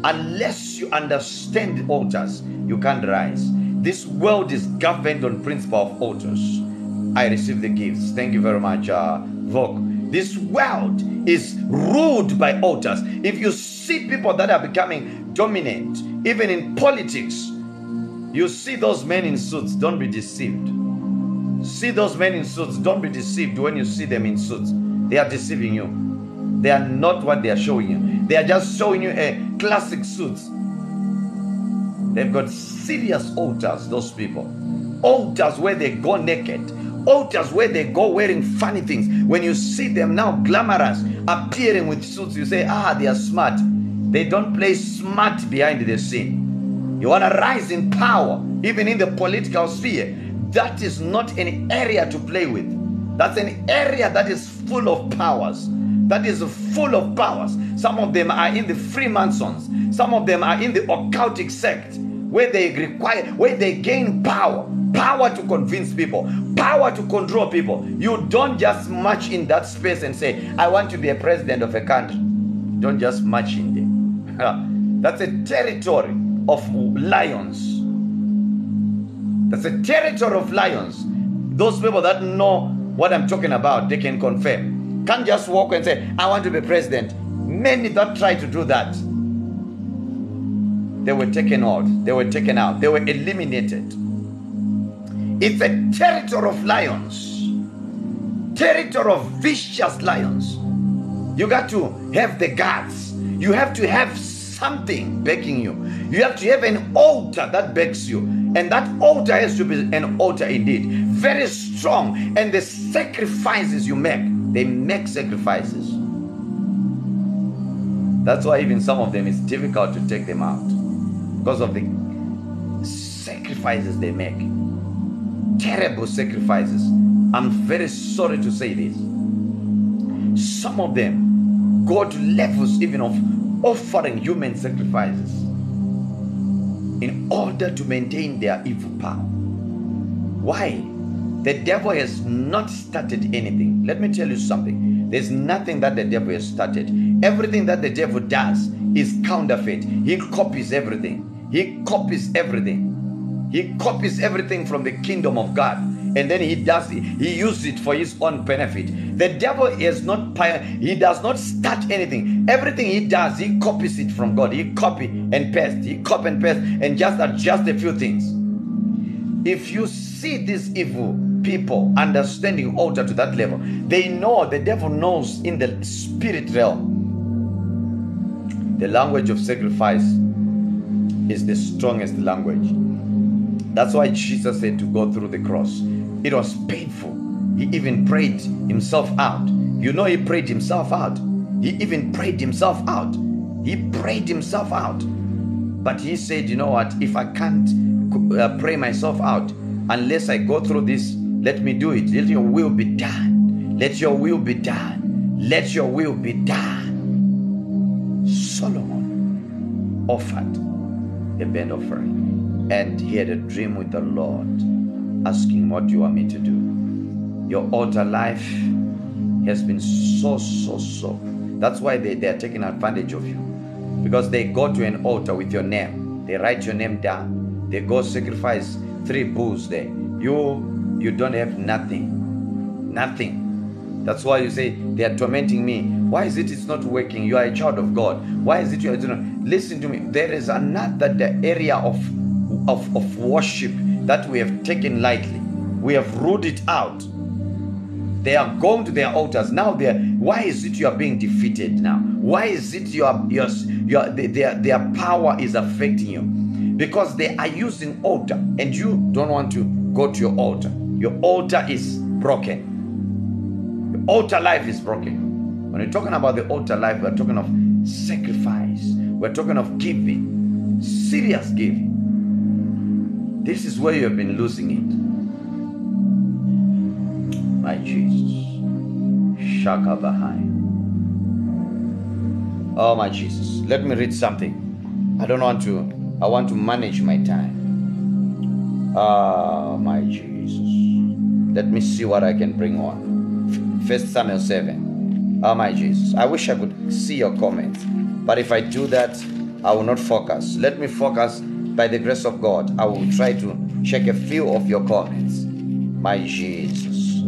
Speaker 1: Unless you understand altars, you can't rise. This world is governed on principle of altars. I receive the gifts. Thank you very much, uh, Vogue. This world is ruled by altars. If you see people that are becoming dominant, even in politics, you see those men in suits, don't be deceived. See those men in suits. Don't be deceived when you see them in suits. They are deceiving you. They are not what they are showing you. They are just showing you a classic suits. They've got serious altars, those people. Altars where they go naked. Altars where they go wearing funny things. When you see them now glamorous, appearing with suits, you say, ah, they are smart. They don't play smart behind the scene. You want to rise in power, even in the political sphere that is not an area to play with. That's an area that is full of powers. That is full of powers. Some of them are in the Freemasons. Some of them are in the occultic sect, where they require, where they gain power, power to convince people, power to control people. You don't just march in that space and say, "I want to be a president of a country." Don't just march in there. That's a territory of lions. That's a territory of lions. Those people that know what I'm talking about, they can confirm. Can't just walk and say, I want to be president. Many that try to do that, they were taken out. They were taken out. They were eliminated. It's a territory of lions. Territory of vicious lions. You got to have the guts. You have to have something begging you. You have to have an altar that begs you. And that altar has to be an altar indeed. Very strong. And the sacrifices you make, they make sacrifices. That's why even some of them it's difficult to take them out because of the sacrifices they make. Terrible sacrifices. I'm very sorry to say this. Some of them go to levels even of offering human sacrifices in order to maintain their evil power. Why? The devil has not started anything. Let me tell you something. There's nothing that the devil has started. Everything that the devil does is counterfeit. He copies everything. He copies everything. He copies everything from the kingdom of God and then he does it. He uses it for his own benefit. The devil is not he does not start anything. Everything he does, he copies it from God. He copy and paste. He copy and paste and just adjust a few things. If you see these evil people understanding altar to that level, they know the devil knows in the spirit realm. The language of sacrifice is the strongest language. That's why Jesus said to go through the cross. It was painful. He even prayed himself out. You know, he prayed himself out. He even prayed himself out. He prayed himself out. But he said, You know what? If I can't uh, pray myself out, unless I go through this, let me do it. Let your will be done. Let your will be done. Let your will be done. Solomon offered a burnt offering, and he had a dream with the Lord asking, What you want me to do? Your altar life has been so, so, so. That's why they, they are taking advantage of you. Because they go to an altar with your name, they write your name down, they go sacrifice three bulls there. You you don't have nothing. Nothing. That's why you say they are tormenting me. Why is it it's not working? You are a child of God. Why is it you are listen to me? There is another area of of, of worship that we have taken lightly. We have rooted out. They are going to their altars. Now they are, why is it you are being defeated now? Why is it your your, your their, their power is affecting you? Because they are using altar and you don't want to go to your altar. Your altar is broken. Your altar life is broken. When we're talking about the altar life, we're talking of sacrifice. We're talking of giving, serious giving. This is where you have been losing it. My Jesus. Shaka behind. Oh my Jesus. Let me read something. I don't want to, I want to manage my time. Oh, my Jesus. Let me see what I can bring on. First Samuel 7. Oh my Jesus. I wish I could see your comments. But if I do that, I will not focus. Let me focus by the grace of God, I will try to check a few of your comments. My Jesus.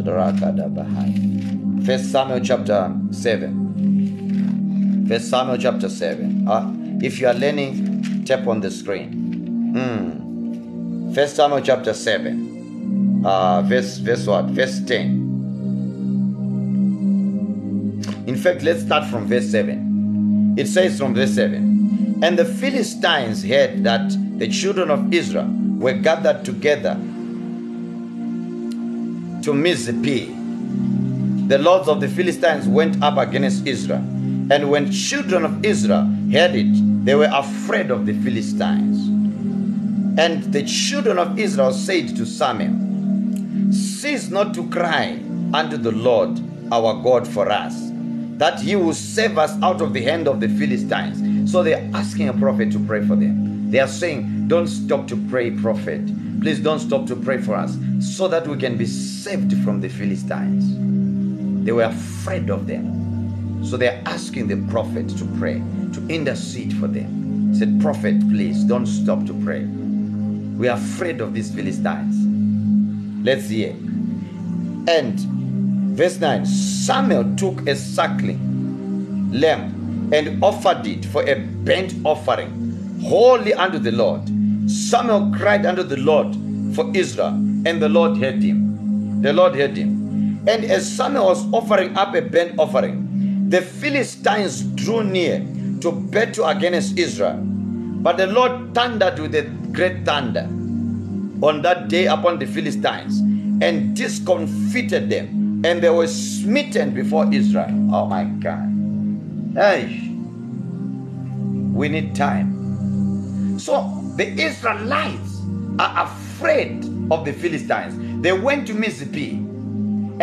Speaker 1: First Samuel chapter 7. First Samuel chapter 7. Uh, if you are learning, tap on the screen. Mm. First Samuel chapter 7. Uh, verse, verse what? Verse 10. In fact, let's start from verse 7. It says from verse 7 And the Philistines heard that the children of Israel were gathered together to Mizpeh. The lords of the Philistines went up against Israel. And when children of Israel heard it, they were afraid of the Philistines. And the children of Israel said to Samuel, Cease not to cry unto the Lord our God for us, that he will save us out of the hand of the Philistines. So they're asking a prophet to pray for them. They are saying, Don't stop to pray, prophet. Please don't stop to pray for us so that we can be saved from the Philistines. They were afraid of them. So they're asking the prophet to pray, to intercede for them. said, Prophet, please don't stop to pray. We are afraid of these Philistines. Let's hear. And verse 9 Samuel took a suckling lamb and offered it for a burnt offering, wholly unto the Lord. Samuel cried unto the Lord for Israel, and the Lord heard him. The Lord heard him. And as Samuel was offering up a burnt offering, the Philistines drew near to battle against Israel. But the Lord thundered with a great thunder on that day upon the Philistines and discomfited them, and they were smitten before Israel. Oh my God. Hey, we need time. So the Israelites are afraid of the Philistines. They went to Mizpah.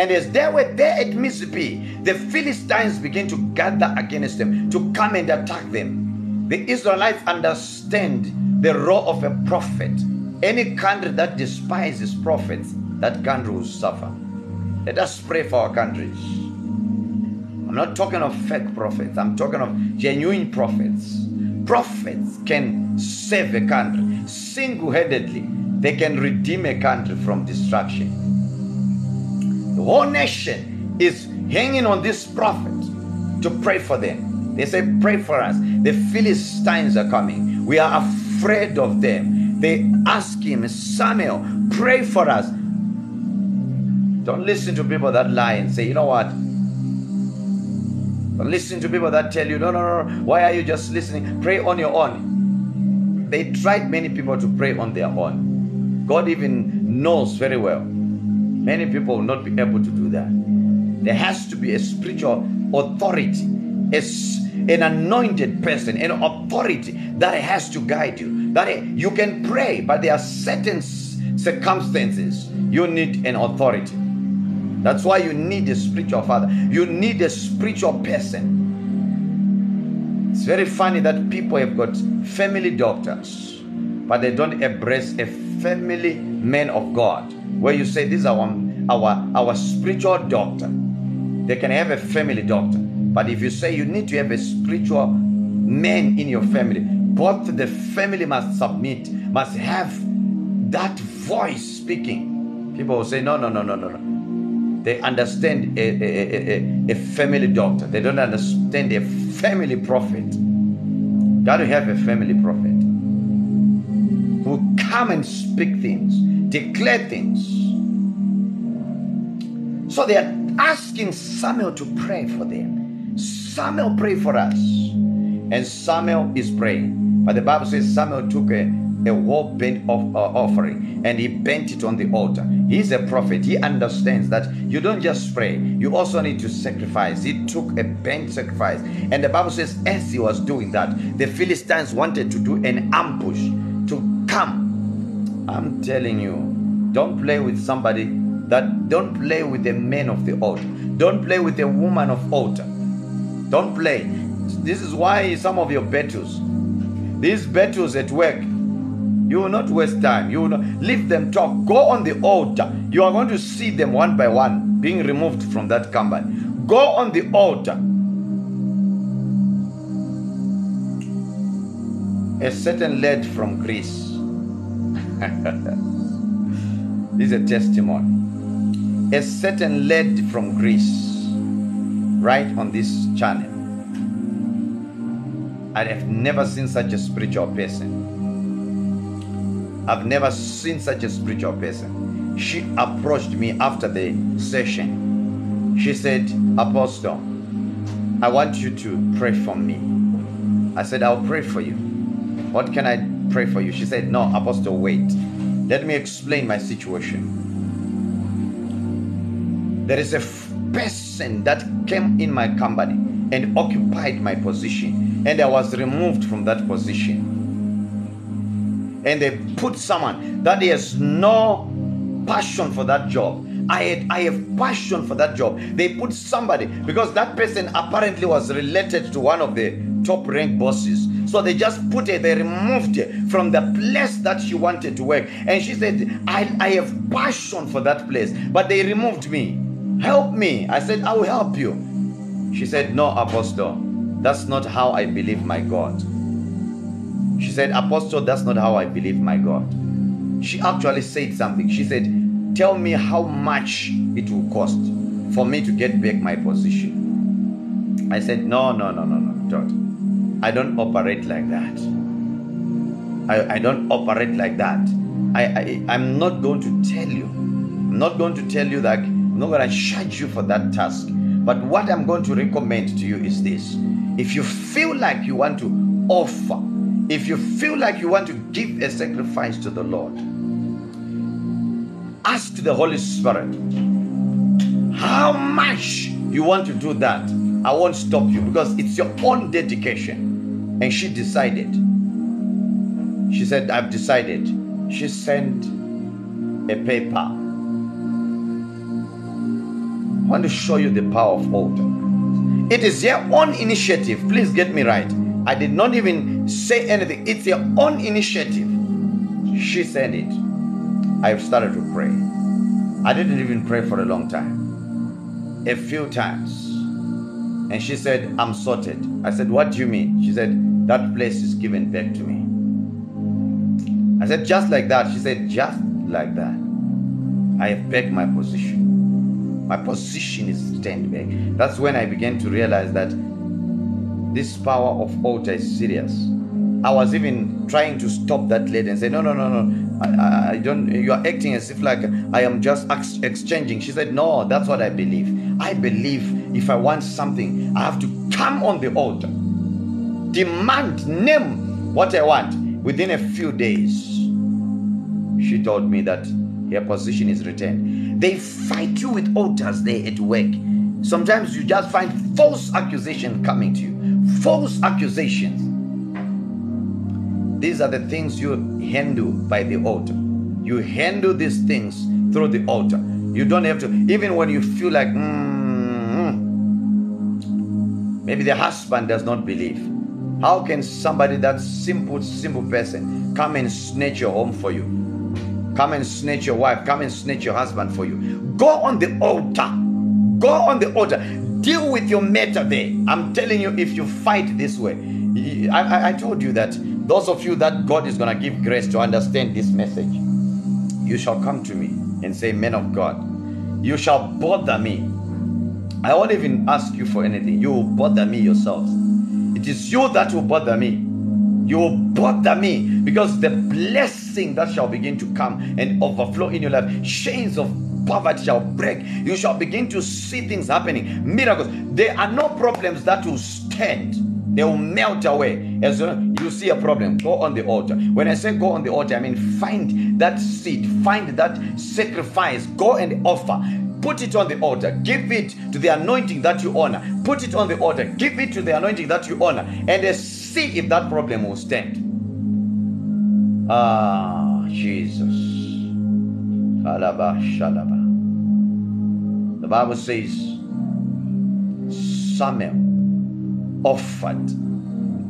Speaker 1: And as they were there at Mizpah, the Philistines began to gather against them to come and attack them. The Israelites understand the role of a prophet. Any country that despises prophets, that country will suffer. Let us pray for our countries. I'm not talking of fake prophets, I'm talking of genuine prophets. Prophets can save a country single handedly, they can redeem a country from destruction. The whole nation is hanging on this prophet to pray for them. They say, Pray for us. The Philistines are coming. We are afraid of them. They ask him, Samuel, pray for us. Don't listen to people that lie and say, You know what? Don't listen to people that tell you, No, no, no, why are you just listening? Pray on your own. They tried many people to pray on their own. God even knows very well. Many people will not be able to do that. There has to be a spiritual authority, a, an anointed person, an authority that has to guide you. That you can pray, but there are certain circumstances you need an authority. That's why you need a spiritual father. You need a spiritual person. It's very funny that people have got family doctors, but they don't embrace a family man of God. Where you say this is our our our spiritual doctor. They can have a family doctor, but if you say you need to have a spiritual man in your family, both the family must submit, must have that voice speaking. People will say, no, no, no, no, no, no they understand a, a, a, a, family doctor. They don't understand a family prophet. To have a family prophet who come and speak things, declare things. So they are asking Samuel to pray for them. Samuel pray for us. And Samuel is praying. But the Bible says Samuel took a a whole burnt of, uh, offering and he bent it on the altar. He's a prophet. He understands that you don't just pray, you also need to sacrifice. He took a burnt sacrifice. And the Bible says, as he was doing that, the Philistines wanted to do an ambush to come. I'm telling you, don't play with somebody that don't play with a man of the altar. Don't play with a woman of altar. Don't play. This is why some of your battles, these battles at work, you will not waste time. You will not leave them talk. Go on the altar. You are going to see them one by one being removed from that company. Go on the altar. A certain lad from Greece. this is a testimony. A certain lad from Greece, right on this channel. I have never seen such a spiritual person I've never seen such a spiritual person. She approached me after the session. She said, Apostle, I want you to pray for me. I said, I'll pray for you. What can I pray for you? She said, No, Apostle, wait. Let me explain my situation. There is a person that came in my company and occupied my position, and I was removed from that position and they put someone that has no passion for that job, I had I have passion for that job. They put somebody because that person apparently was related to one of the top rank bosses. So they just put her, they removed her from the place that she wanted to work. And she said, I, I have passion for that place, but they removed me. Help me. I said, I will help you. She said, No, Apostle, that's not how I believe my God. She said, Apostle, that's not how I believe my God. She actually said something. She said, Tell me how much it will cost for me to get back my position. I said, No, no, no, no, no, don't. I don't operate like that. I, I don't operate like that. I, I, I'm not going to tell you. I'm not going to tell you that I'm not going to charge you for that task. But what I'm going to recommend to you is this. If you feel like you want to offer, if you feel like you want to give a sacrifice to the Lord, ask the Holy Spirit how much you want to do that. I won't stop you because it's your own dedication. And she decided. She said, I've decided. She sent a paper. I want to show you the power of altar. It is your own initiative. Please get me right. I did not even say anything. It's your own initiative. She said it. I've started to pray. I didn't even pray for a long time. A few times. And she said, I'm sorted. I said, What do you mean? She said, That place is given back to me. I said, Just like that. She said, Just like that. I have back my position. My position is stand back. That's when I began to realize that this power of altar is serious. I was even trying to stop that lady and say, No, no, no, no. I, I, don't. You are acting as if like I am just ex- exchanging. She said, No, that's what I believe. I believe if I want something, I have to come on the altar, demand, name what I want. Within a few days, she told me that her position is returned. They fight you with altars there at work. Sometimes you just find false accusation coming to you. False accusations. These are the things you handle by the altar. You handle these things through the altar. You don't have to, even when you feel like, mm, maybe the husband does not believe. How can somebody, that simple, simple person, come and snatch your home for you? Come and snatch your wife, come and snatch your husband for you. Go on the altar. Go on the altar. Deal with your matter there. I'm telling you, if you fight this way, I, I, I told you that those of you that God is going to give grace to understand this message, you shall come to me and say, Men of God, you shall bother me. I won't even ask you for anything. You will bother me yourselves. It is you that will bother me. You will bother me because the blessing that shall begin to come and overflow in your life, chains of poverty shall break. You shall begin to see things happening, miracles. There are no problems that will stand they will melt away. As you see a problem, go on the altar. When I say go on the altar, I mean find that seed, find that sacrifice, go and offer. Put it on the altar. Give it to the anointing that you honor. Put it on the altar. Give it to the anointing that you honor. And see if that problem will stand. Ah, Jesus. The Bible says, Samuel offered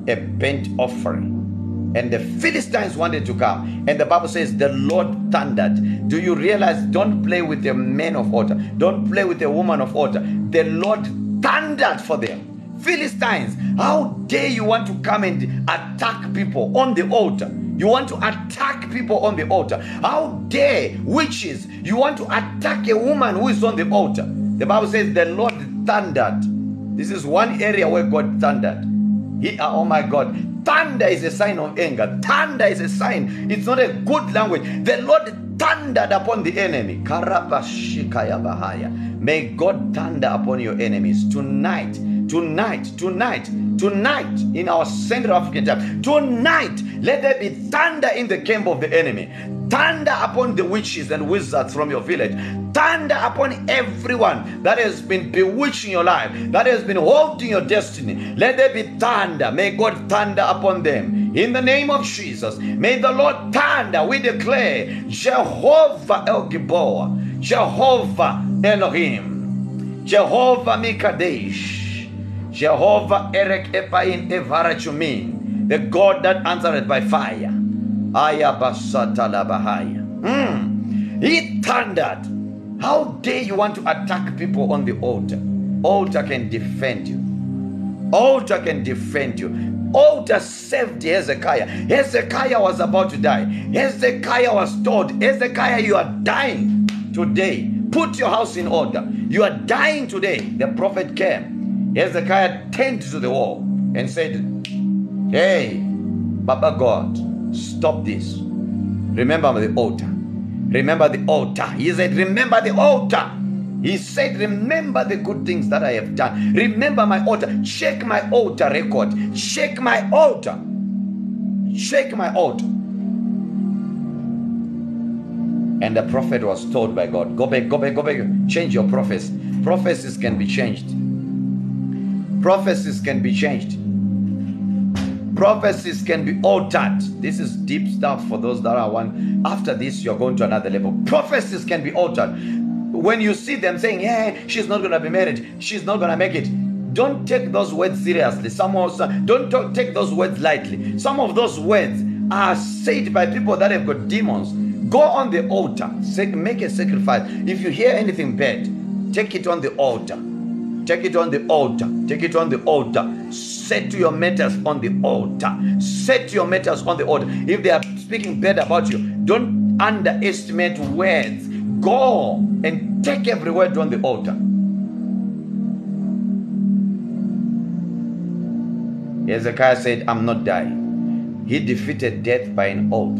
Speaker 1: a burnt offering. And the Philistines wanted to come. And the Bible says the Lord thundered. Do you realize? Don't play with a man of order. Don't play with a woman of order. The Lord thundered for them. Philistines, how dare you want to come and attack people on the altar? You want to attack people on the altar. How dare witches, you want to attack a woman who is on the altar? The Bible says the Lord thundered this is one area where God thundered. He, uh, oh my God, thunder is a sign of anger. Thunder is a sign. It's not a good language. The Lord thundered upon the enemy. May God thunder upon your enemies tonight, tonight, tonight, tonight in our Central African time. Tonight, let there be thunder in the camp of the enemy. Thunder upon the witches and wizards from your village. Thunder upon everyone that has been bewitching your life, that has been holding your destiny. Let there be thunder. May God thunder upon them In the name of Jesus, may the Lord thunder. We declare Jehovah El Gibor, Jehovah Elohim, Jehovah Mikadesh, Jehovah Erek Epain Evarachumin, the God that answered by fire. Mm. He thundered. How dare you want to attack people on the altar? Altar can defend you. Altar can defend you. Altar saved Hezekiah. Hezekiah was about to die. Hezekiah was told, Hezekiah, you are dying today. Put your house in order. You are dying today. The prophet came. Hezekiah turned to the wall and said, Hey, Baba God, stop this. Remember the altar. Remember the altar. He said, Remember the altar. He said, Remember the good things that I have done. Remember my altar. Check my altar record. Check my altar. Check my altar. And the prophet was told by God, Go back, go back, go back. Change your prophecy. Prophecies can be changed. Prophecies can be changed. Prophecies can be altered. This is deep stuff for those that are one. After this, you're going to another level. Prophecies can be altered when you see them saying, "Hey, she's not gonna be married, she's not gonna make it," don't take those words seriously. Some also don't talk, take those words lightly. Some of those words are said by people that have got demons. Go on the altar, make a sacrifice. If you hear anything bad, take it on the altar. Take it on the altar. Take it on the altar. Set your matters on the altar. Set your matters on the altar. If they are speaking bad about you, don't underestimate words. Go and take every word on the altar. Hezekiah said, I'm not dying. He defeated death by an oath.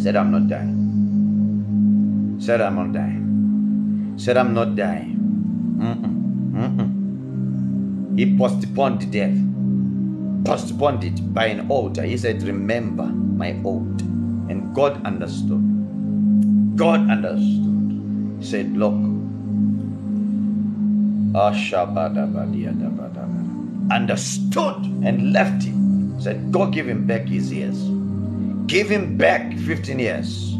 Speaker 1: Said, I'm not dying. Said, I'm not dying. Said, I'm not dying. Mm-mm. He postponed death. Postponed it by an altar. He said, Remember my oath. And God understood. God understood. He said, Look. Understood and left him. Said, Go give him back his years. Give him back 15 years.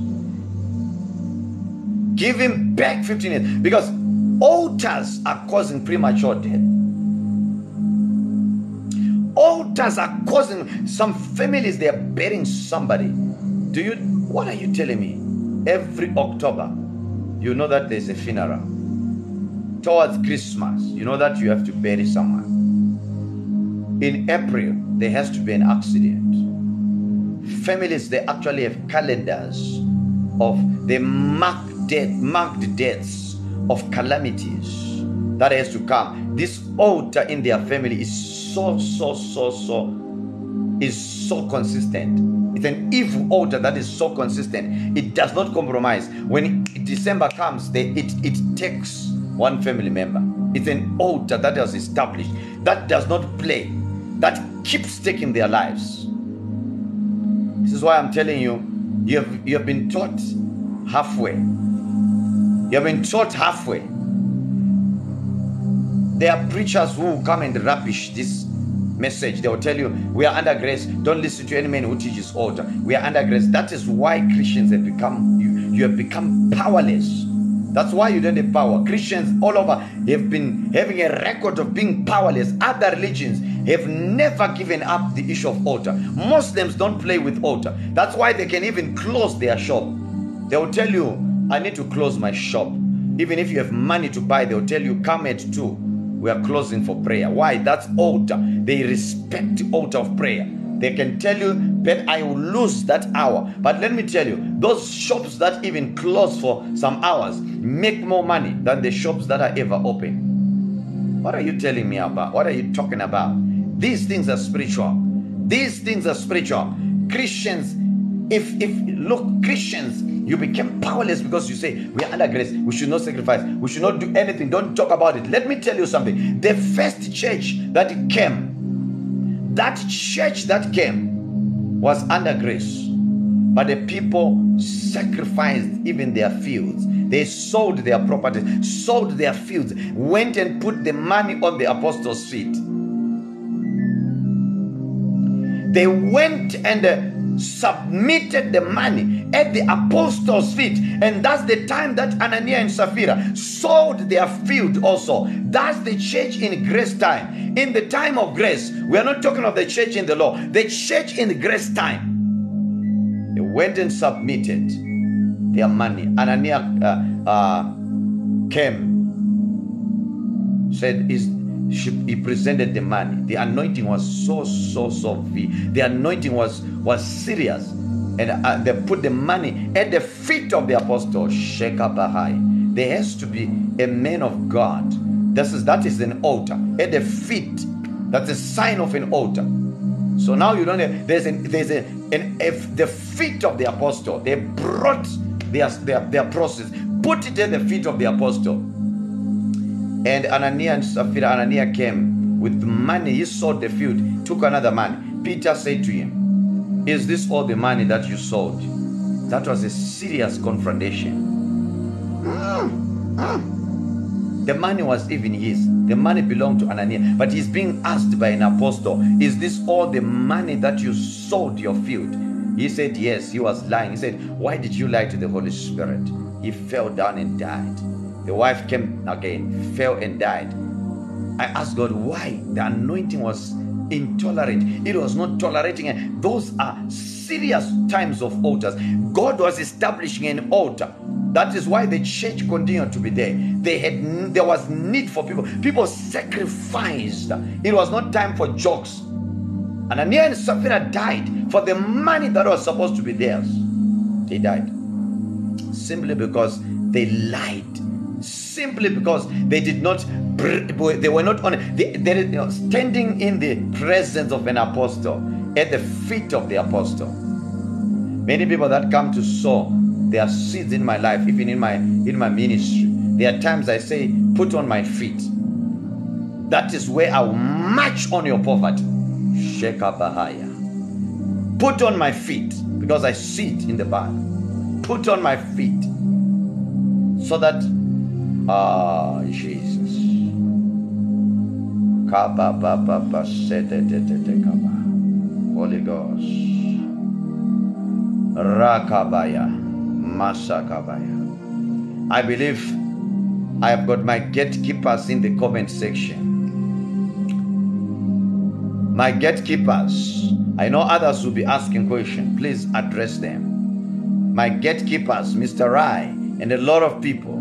Speaker 1: Give him back 15 years. Because altars are causing premature death. Altars are causing some families, they are burying somebody. Do you, what are you telling me? Every October, you know that there's a funeral. Towards Christmas, you know that you have to bury someone. In April, there has to be an accident. Families, they actually have calendars of they mark death, marked deaths of calamities that has to come. This altar in their family is so, so, so, so, is so consistent. It's an evil altar that is so consistent. It does not compromise. When December comes, they, it, it takes one family member. It's an altar that is established, that does not play, that keeps taking their lives. This is why I'm telling you, you have, you have been taught halfway. You have been taught halfway. There are preachers who will come and rubbish this message. They will tell you, we are under grace. Don't listen to any man who teaches altar. We are under grace. That is why Christians have become, you, you have become powerless. That's why you don't have power. Christians all over have been having a record of being powerless. Other religions have never given up the issue of altar. Muslims don't play with altar. That's why they can even close their shop. They will tell you, I need to close my shop. Even if you have money to buy, they'll tell you, come at two. We are closing for prayer. Why? That's altar. They respect the altar of prayer. They can tell you, but I will lose that hour. But let me tell you, those shops that even close for some hours make more money than the shops that are ever open. What are you telling me about? What are you talking about? These things are spiritual. These things are spiritual. Christians, if if look, Christians, you became powerless because you say we are under grace. We should not sacrifice. We should not do anything. Don't talk about it. Let me tell you something. The first church that came that church that came was under grace, but the people sacrificed even their fields. They sold their properties, sold their fields, went and put the money on the apostles' feet. they went and uh, submitted the money at the apostles' feet. And that's the time that Ananias and Sapphira sold their field also. That's the church in grace time. In the time of grace, we are not talking of the church in the law, the church in grace time. They went and submitted their money. Ananias uh, uh, came, said, Is she, he presented the money. The anointing was so, so, so big. The anointing was was serious. And uh, they put the money at the feet of the apostle, Sheka Bahai. There has to be a man of God. This is that is an altar. At the feet. That's a sign of an altar. So now you don't have, there's an there's a an if the feet of the apostle. They brought their, their their process, put it at the feet of the apostle. And Ananias uh, and Sapphira, Ananias came with money. He sold the field, took another man. Peter said to him, Is this all the money that you sold? That was a serious confrontation. The money was even his. The money belonged to Ananias. But he's being asked by an apostle, Is this all the money that you sold your field? He said, Yes, he was lying. He said, Why did you lie to the Holy Spirit? He fell down and died. The wife came again, fell and died. I asked God why the anointing was intolerant. It was not tolerating. Those are serious times of altars. God was establishing an altar. That is why the church continued to be there. They had there was need for people. People sacrificed. It was not time for jokes. Ananias and Sapphira died for the money that was supposed to be theirs. They died simply because they lied simply because they did not they were not on they, they, you know, standing in the presence of an apostle at the feet of the apostle. Many people that come to sow their seeds in my life even in my in my ministry. There are times i say put on my feet. That is where i'll march on your poverty. Sheka bahaya put on my feet because i see it in the bible. Put on my feet so that Ah, Jesus. Holy Ghost. Rakabaya. Masakabaya. I believe I have got my gatekeepers in the comment section. My gatekeepers. I know others will be asking questions. Please address them. My gatekeepers, Mr. Rai, and a lot of people.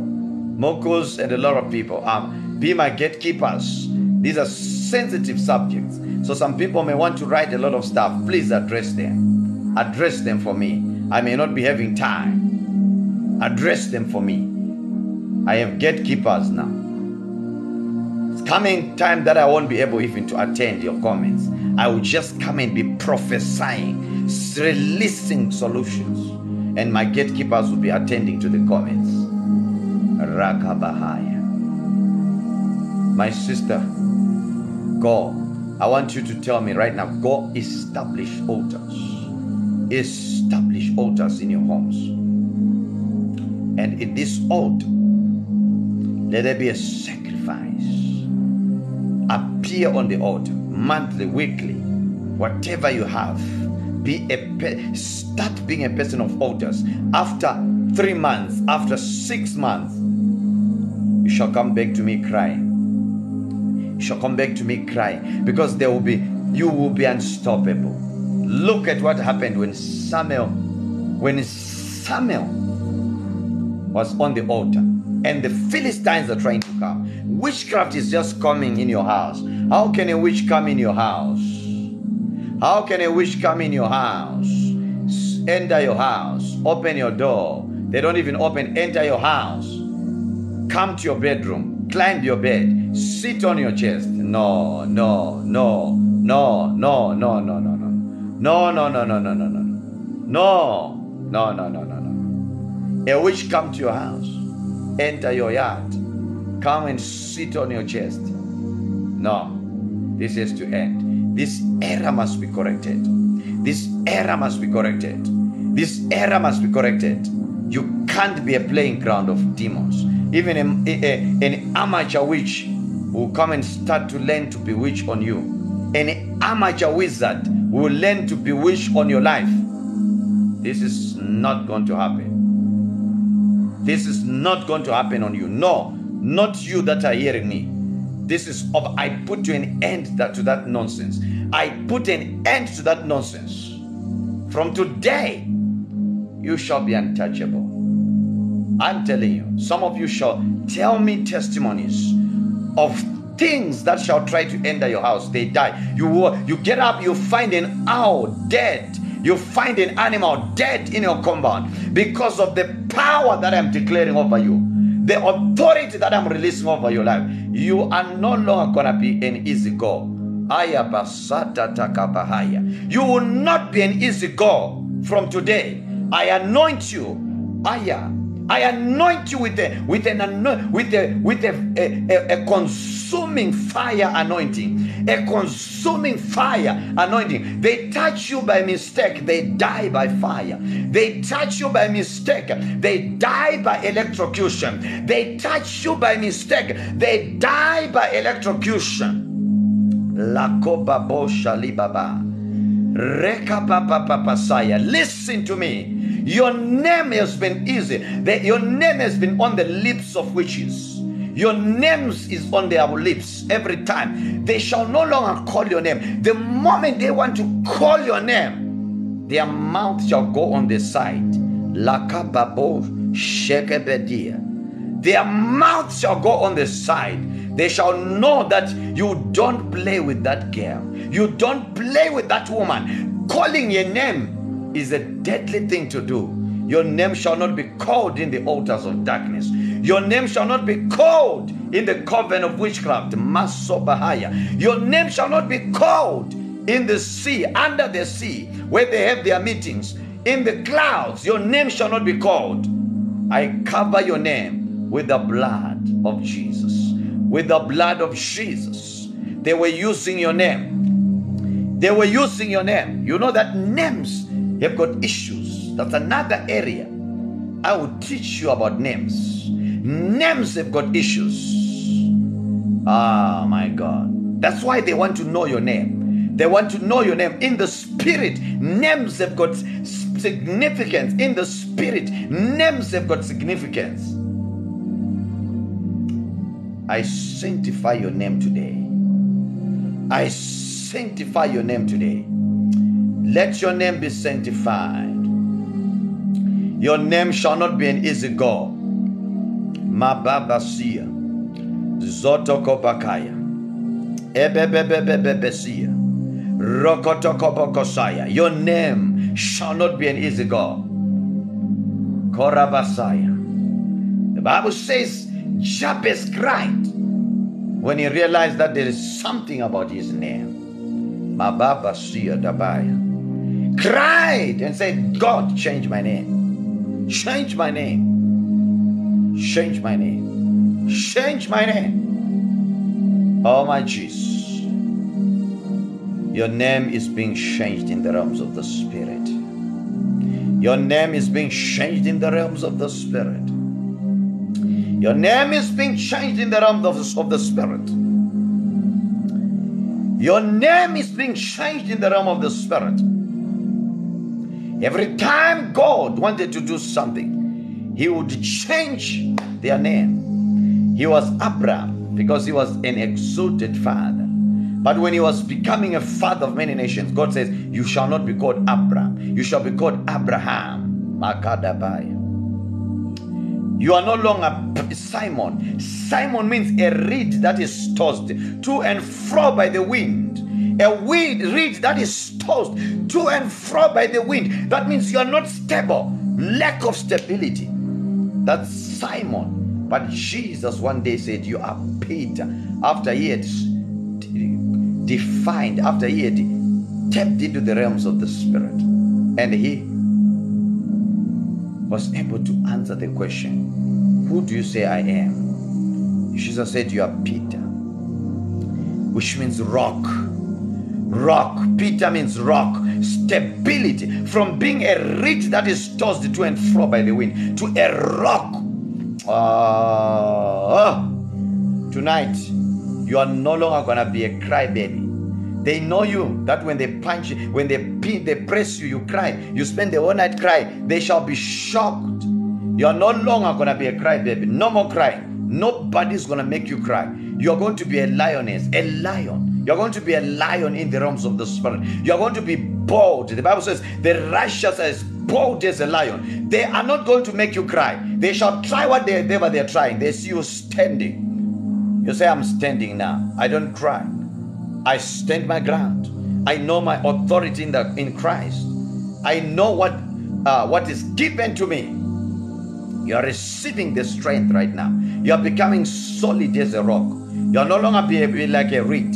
Speaker 1: Mokos, and a lot of people. Um, be my gatekeepers. These are sensitive subjects. So some people may want to write a lot of stuff. Please address them. Address them for me. I may not be having time. Address them for me. I have gatekeepers now. It's coming time that I won't be able even to attend your comments. I will just come and be prophesying, releasing solutions. And my gatekeepers will be attending to the comments. Rakabahaya. My sister, go. I want you to tell me right now go establish altars. Establish altars in your homes. And in this altar, let there be a sacrifice. Appear on the altar monthly, weekly, whatever you have. Be a pe- start being a person of altars. After three months, after six months, you shall come back to me crying. You shall come back to me crying because there will be you will be unstoppable. Look at what happened when Samuel, when Samuel was on the altar and the Philistines are trying to come. Witchcraft is just coming in your house. How can a witch come in your house? How can a witch come in your house? Enter your house, open your door. They don't even open, enter your house. Come to your bedroom, climb your bed, sit on your chest. No, no, no, no, no, no, no, no, no. No, no, no, no, no, no, no. No, no, no, no, no, no. No. A witch come to your house, enter your yard, come and sit on your chest. No, this has to end. This error must be corrected. This error must be corrected. This error must be corrected. You can't be a playing ground of demons. Even a, a, an amateur witch will come and start to learn to bewitch on you. an amateur wizard will learn to bewitch on your life. This is not going to happen. This is not going to happen on you. No, not you that are hearing me. This is of I put to an end that, to that nonsense. I put an end to that nonsense. From today, you shall be untouchable. I'm telling you, some of you shall tell me testimonies of things that shall try to enter your house. They die. You you get up, you find an owl dead. You find an animal dead in your compound because of the power that I'm declaring over you, the authority that I'm releasing over your life. You are no longer gonna be an easy go. You will not be an easy go from today. I anoint you. Aya. I anoint you with a with an with a with a, a, a, consuming fire anointing, a consuming fire anointing. They touch you by mistake, they die by fire. They touch you by mistake, they die by electrocution. They touch you by mistake, they die by electrocution. Listen to me. Your name has been easy. The, your name has been on the lips of witches. Your name is on their lips every time. They shall no longer call your name. The moment they want to call your name, their mouth shall go on the side. Lakababo shekebedia. Their mouth shall go on the side they shall know that you don't play with that girl. You don't play with that woman. Calling your name is a deadly thing to do. Your name shall not be called in the altars of darkness. Your name shall not be called in the coven of witchcraft. Masobahaya. Your name shall not be called in the sea, under the sea, where they have their meetings. In the clouds, your name shall not be called. I cover your name with the blood of Jesus with the blood of Jesus. They were using your name. They were using your name. You know that names have got issues. That's another area. I will teach you about names. Names have got issues. Ah, my God. That's why they want to know your name. They want to know your name in the spirit. Names have got significance in the spirit. Names have got significance. I sanctify your name today. I sanctify your name today. Let your name be sanctified. Your name shall not be an easy go. Mababasia. Zotokobakaya. Ebebebebebesia. Rokotokobokosaya. Your name shall not be an easy go. Korabasaya. The Bible says Jabez cried when he realized that there is something about his name. Mababa Sia Dabaya cried and said, God, change my name. Change my name. Change my name. Change my name. Oh, my Jesus. Your name is being changed in the realms of the Spirit. Your name is being changed in the realms of the Spirit. Your name is being changed in the realms of of the Spirit. Your name is being changed in the realm of the Spirit. Every time God wanted to do something, He would change their name. He was Abraham because he was an exalted father. But when he was becoming a father of many nations, God says, You shall not be called Abraham, you shall be called Abraham. You are no longer Simon. Simon means a reed that is tossed to and fro by the wind. A wind reed that is tossed to and fro by the wind. That means you are not stable. Lack of stability. That's Simon. But Jesus one day said, You are Peter. After he had defined, after he had tapped into the realms of the Spirit. And he was able to answer the question, Who do you say I am? Jesus said, You are Peter, which means rock. Rock. Peter means rock. Stability. From being a reed that is tossed to and fro by the wind to a rock. Uh, tonight, you are no longer going to be a crybaby. They know you that when they punch, you, when they they press you, you cry. You spend the whole night crying. They shall be shocked. You are no longer gonna be a crybaby. No more crying. Nobody's gonna make you cry. You're going to be a lioness, a lion. You're going to be a lion in the realms of the spirit. You're going to be bold. The Bible says the righteous as bold as a lion. They are not going to make you cry. They shall try whatever they're trying. They see you standing. You say, I'm standing now. I don't cry. I stand my ground. I know my authority in, the, in Christ. I know what, uh, what is given to me. You are receiving the strength right now. You are becoming solid as a rock. You are no longer be, be like a reed.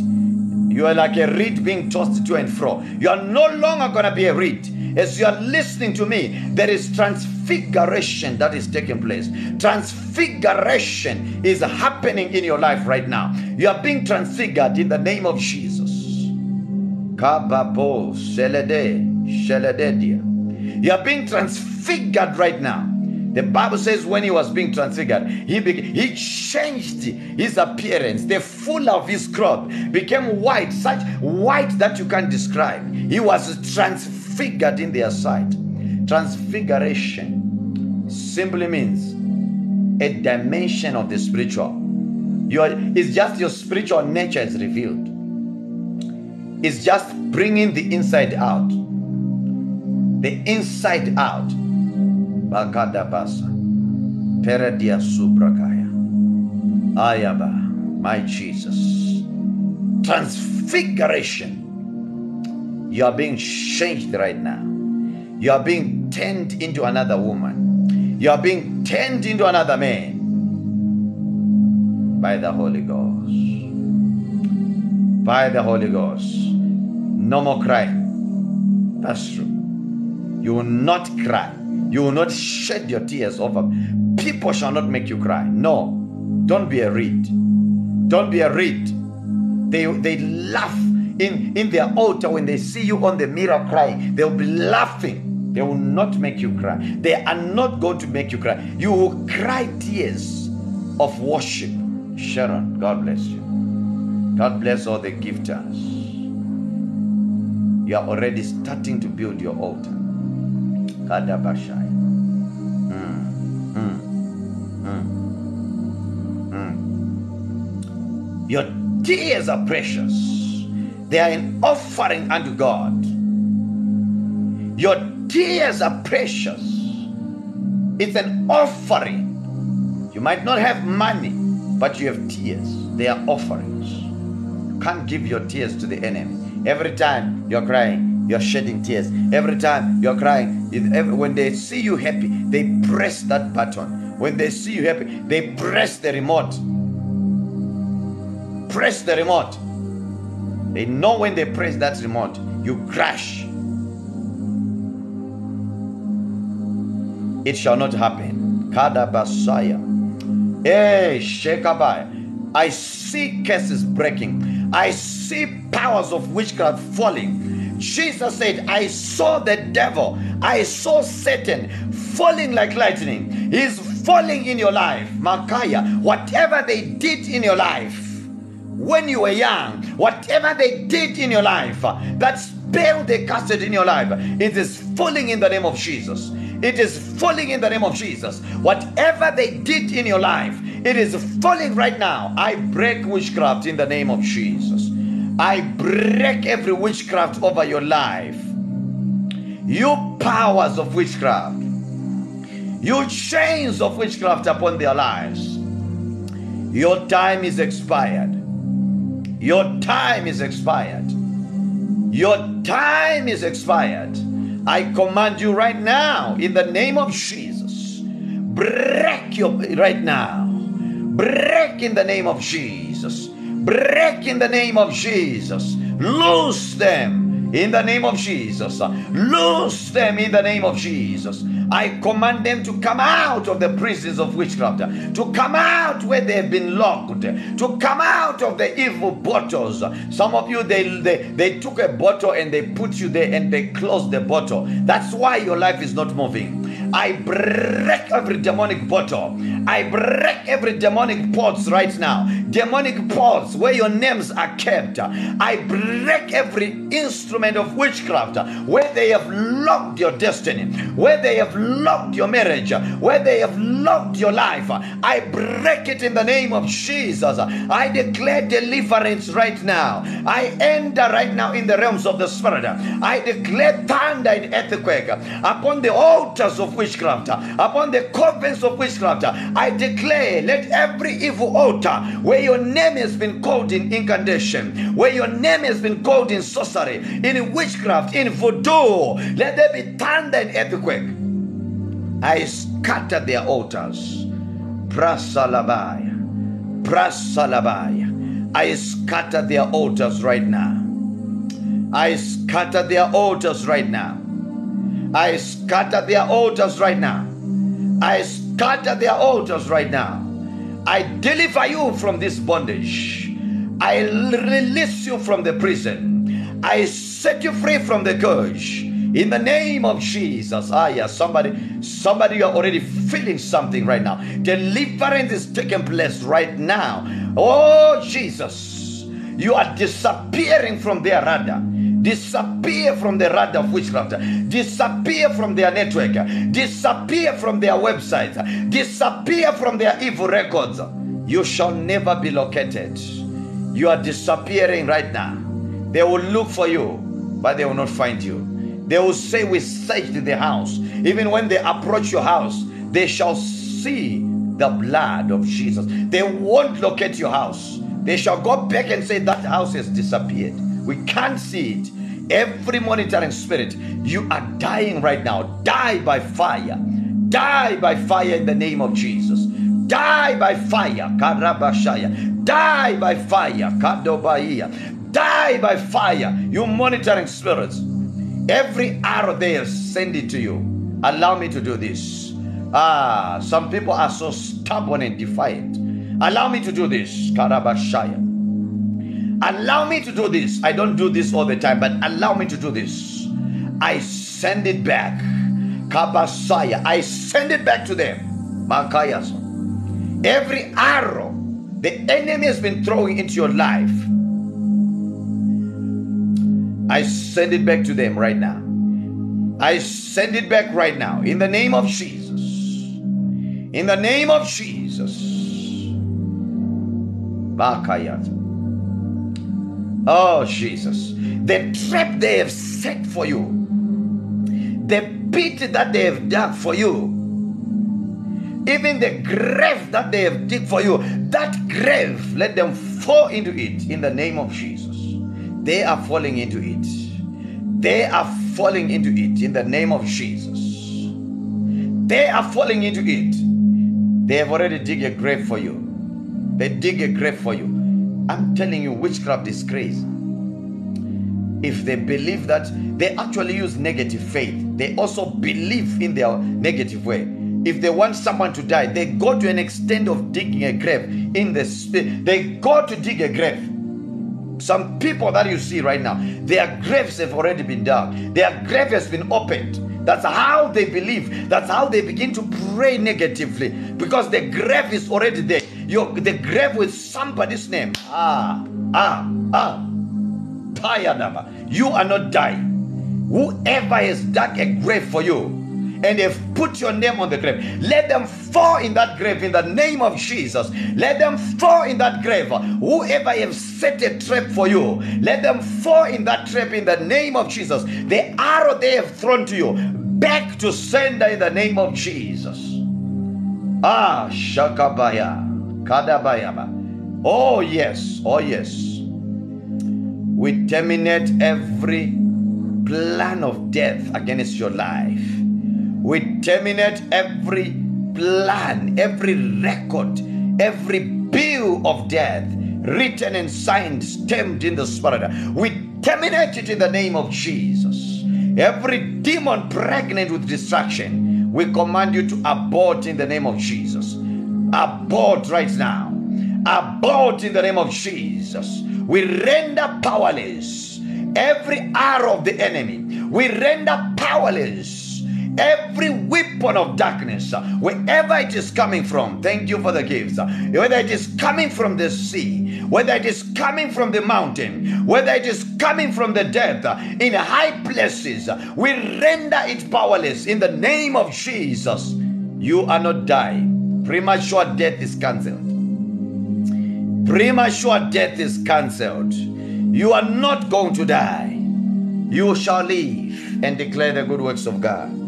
Speaker 1: You are like a reed being tossed to and fro. You are no longer going to be a reed. As you are listening to me, there is transfiguration that is taking place. Transfiguration is happening in your life right now. You are being transfigured in the name of Jesus. You are being transfigured right now. The Bible says when he was being transfigured, he he changed his appearance. The full of his cloth became white, such white that you can't describe. He was transfigured in their sight. Transfiguration simply means a dimension of the spiritual. Your it's just your spiritual nature is revealed. It's just bringing the inside out. The inside out Bakadabasa. Peredia subrakaya. Ayaba. My Jesus. Transfiguration. You are being changed right now. You are being turned into another woman. You are being turned into another man by the Holy Ghost. By the Holy Ghost. No more crying. That's true. You will not cry. You will not shed your tears over. People shall not make you cry. No. Don't be a reed. Don't be a reed. They, they laugh in, in their altar when they see you on the mirror crying. They'll be laughing. They will not make you cry. They are not going to make you cry. You will cry tears of worship. Sharon, God bless you. God bless all the gifters. You are already starting to build your altar. Kadabashai. Your tears are precious. They are an offering unto God. Your tears are precious. It's an offering. You might not have money, but you have tears. They are offerings. You can't give your tears to the enemy. Every time you're crying, you're shedding tears. Every time you're crying, when they see you happy, they press that button. When they see you happy, they press the remote. Press the remote. They know when they press that remote, you crash. It shall not happen. Kadabasaya. Hey, Shekabai. I see curses breaking. I see powers of witchcraft falling. Jesus said, I saw the devil, I saw Satan falling like lightning. He's falling in your life. Makaya, whatever they did in your life when you were young, whatever they did in your life, uh, that spell they casted in your life, it is falling in the name of Jesus. It is falling in the name of Jesus. Whatever they did in your life, it is falling right now. I break witchcraft in the name of Jesus. I break every witchcraft over your life. You powers of witchcraft, you chains of witchcraft upon their lives. Your time is expired. Your time is expired. Your time is expired. I command you right now in the name of Jesus. Break your right now. Break in the name of Jesus. Break in the name of Jesus. Loose them in the name of Jesus. Loose them in the name of Jesus. I command them to come out of the prisons of witchcraft, to come out where they have been locked, to come out of the evil bottles. Some of you, they, they, they took a bottle and they put you there and they closed the bottle. That's why your life is not moving. I break every demonic bottle. I break every demonic pots right now. Demonic pots where your names are kept. I break every instrument of witchcraft where they have locked your destiny, where they have locked your marriage, where they have locked your life. I break it in the name of Jesus. I declare deliverance right now. I enter right now in the realms of the spirit. I declare thunder and earthquake upon the altars of witchcraft, upon the covens of witchcraft. I declare, let every evil altar where your name has been called in incantation, where your name has been called in sorcery, in witchcraft, in voodoo, let there be thunder and earthquake. I scatter their altars. Prasalabaya. Prasalabaya. I scatter their altars right now. I scatter their altars right now. I scatter their altars right now. I scatter their altars right now. I deliver you from this bondage. I release you from the prison. I set you free from the curse. In the name of Jesus. Ah, yeah, somebody, somebody, you are already feeling something right now. Deliverance is taking place right now. Oh, Jesus. You are disappearing from their radar disappear from the radar of witchcraft, disappear from their network, disappear from their websites, disappear from their evil records. You shall never be located. You are disappearing right now. They will look for you, but they will not find you. They will say, We searched the house. Even when they approach your house, they shall see the blood of Jesus. They won't locate your house. They shall go back and say, That house has disappeared. We can't see it. Every monitoring spirit, you are dying right now. Die by fire. Die by fire in the name of Jesus. Die by fire. Karabashaya. Die by fire. Kadobaya. Die by fire. You monitoring spirits. Every arrow they sent it to you. Allow me to do this. Ah, some people are so stubborn and defiant. Allow me to do this. Karabashaya. Allow me to do this. I don't do this all the time, but allow me to do this. I send it back. Kabasaya. I send it back to them. Makayas. Every arrow the enemy has been throwing into your life I send it back to them right now. I send it back right now in the name of Jesus. In the name of Jesus. Oh, Jesus. The trap they have set for you, the pit that they have dug for you, even the grave that they have dig for you, that grave, let them fall into it in the name of Jesus. They are falling into it. They are falling into it in the name of Jesus. They are falling into it. They have already dig a grave for you. They dig a grave for you. I'm telling you, witchcraft is crazy. If they believe that they actually use negative faith, they also believe in their negative way. If they want someone to die, they go to an extent of digging a grave in the. They go to dig a grave some people that you see right now, their graves have already been dug, their grave has been opened. That's how they believe. That's how they begin to pray negatively because the grave is already there. Your, the grave with somebody's name. Ah, ah, ah. Number. You are not dying. Whoever has dug a grave for you, and they've put your name on the grave. Let them fall in that grave in the name of Jesus. Let them fall in that grave. Whoever has set a trap for you, let them fall in that trap in the name of Jesus. The arrow they have thrown to you, back to sender in the name of Jesus. Ah, Shakabaya, Kadabayaba. Oh, yes, oh, yes. We terminate every plan of death against your life we terminate every plan, every record, every bill of death written and signed, stamped in the spirit. We terminate it in the name of Jesus. Every demon pregnant with destruction, we command you to abort in the name of Jesus. Abort right now. Abort in the name of Jesus. We render powerless every arrow of the enemy. We render powerless every weapon of darkness, uh, wherever it is coming from, thank you for the gifts, uh, whether it is coming from the sea, whether it is coming from the mountain, whether it is coming from the depth, uh, in high places, we render it powerless in the name of Jesus. You are not dying. Premature death is cancelled. Premature death is cancelled. You are not going to die. You shall live and declare the good works of God.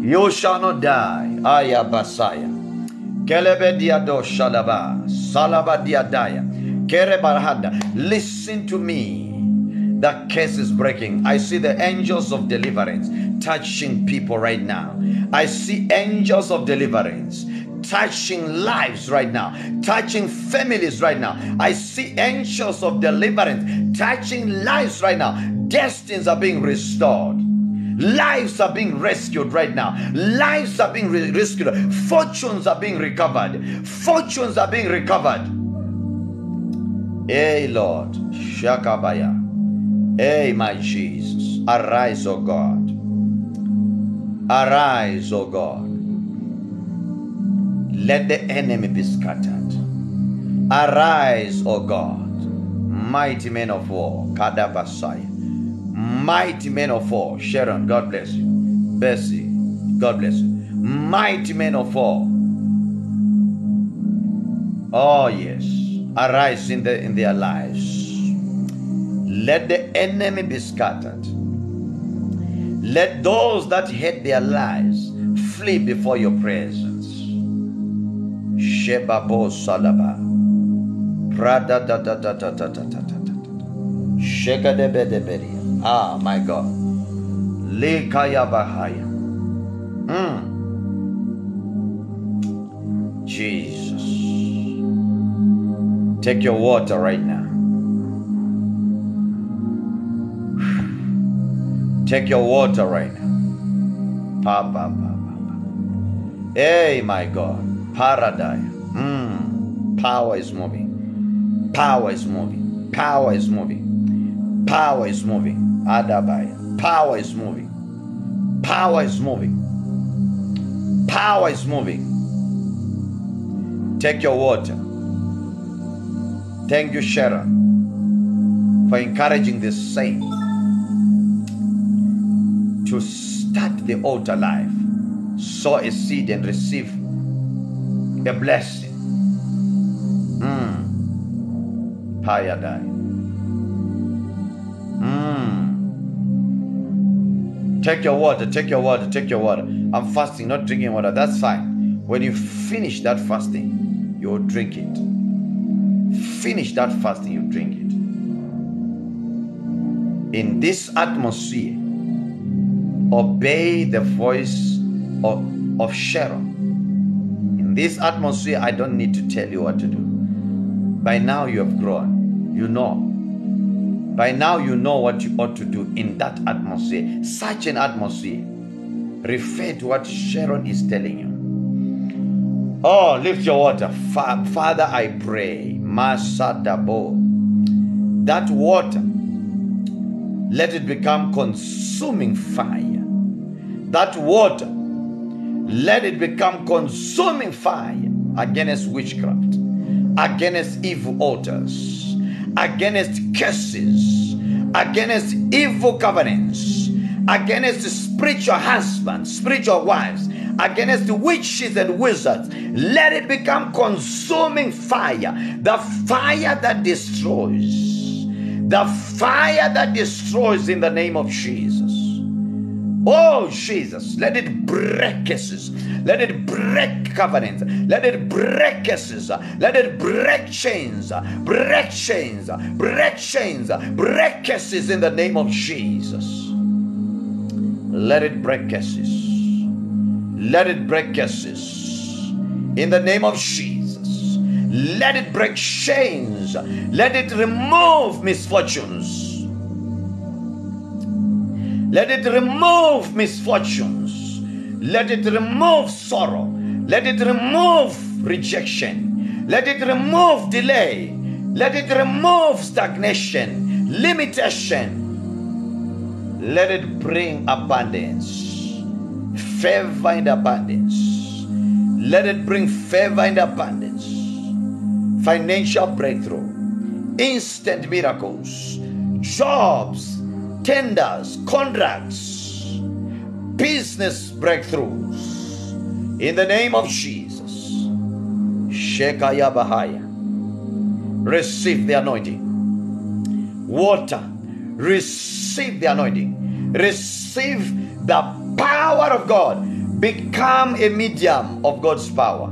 Speaker 1: You shall not die. Aya basaya. Diado shalaba. Salaba diadaya. Kerebarhada. Listen to me. The case is breaking. I see the angels of deliverance touching people right now. I see angels of deliverance touching lives right now, touching families right now. I see angels of deliverance touching lives right now. Destinies are being restored. Lives are being rescued right now. Lives are being re- rescued. Fortunes are being recovered. Fortunes are being recovered. Hey, Lord. Shakabaya. Hey, my Jesus. Arise, O God. Arise, O God. Let the enemy be scattered. Arise, O God, mighty men of war, Kadabasai, mighty men of war, Sharon, God bless you, Bessie, God bless you, mighty men of war. Oh yes, arise in the in their lives. Let the enemy be scattered. Let those that hate their lives flee before your presence. Shebabo Salaba. Prada da da da da da da da da da. Sheka de bede beria. Ah, my God. Lekaya. Mm. Jesus. Take your water right now. Take your water right now. Pa, pa, pa, pa, pa. Hey, my God. Paradise. Mm. Power is moving. Power is moving. Power is moving. Power is moving. Adabaya. Power is moving. Power is moving. Power is moving. Take your water. Thank you, Sharon, for encouraging this saint to start the altar life, sow a seed and receive a blessing. Mm. Payadai. Take your water, take your water, take your water. I'm fasting, not drinking water. That's fine. When you finish that fasting, you'll drink it. Finish that fasting, you drink it. In this atmosphere, obey the voice of, of Sharon. In this atmosphere, I don't need to tell you what to do. By now, you have grown. You know. By now, you know what you ought to do in that atmosphere. Such an atmosphere. Refer to what Sharon is telling you. Oh, lift your water. Fa- Father, I pray. Masadabo. That water, let it become consuming fire. That water, let it become consuming fire against witchcraft, against evil altars, against curses, against evil covenants, against spiritual husbands, spiritual wives, against witches and wizards. Let it become consuming fire, the fire that destroys, the fire that destroys in the name of Jesus. Oh, Jesus, let it break curses. Let it break covenants. Let it break curses. Let it break chains. Break chains. Break chains. Break curses in the name of Jesus. Let it break curses. Let it break curses. In the name of Jesus. Let it break chains. Let it remove misfortunes. Let it remove misfortunes. Let it remove sorrow. Let it remove rejection. Let it remove delay. Let it remove stagnation, limitation. Let it bring abundance. favor in abundance. Let it bring favor in abundance. Financial breakthrough, instant miracles, jobs, tenders, contracts, business breakthroughs. In the name of Jesus. Shekaya Bahaya. Receive the anointing. Water. Receive the anointing. Receive the power of God. Become a medium of God's power.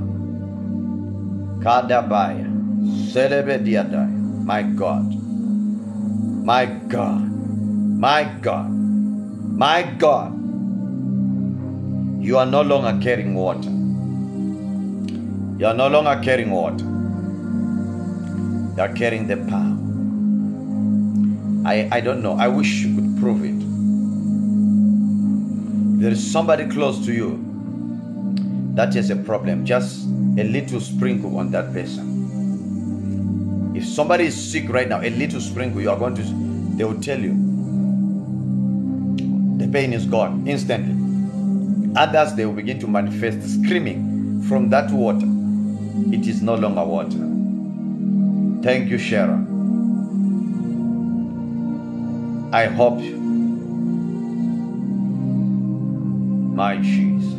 Speaker 1: Kadabaya. Celebediadai. My God. My God. My God. My God. You are no longer carrying water. You are no longer carrying water. You are carrying the power. I, I don't know. I wish you could prove it. There is somebody close to you that has a problem, just a little sprinkle on that person. If somebody is sick right now, a little sprinkle, you are going to, they will tell you. The pain is gone instantly. Others, they will begin to manifest screaming from that water. It is no longer water. Thank you, Sharon. I hope you. my Jesus.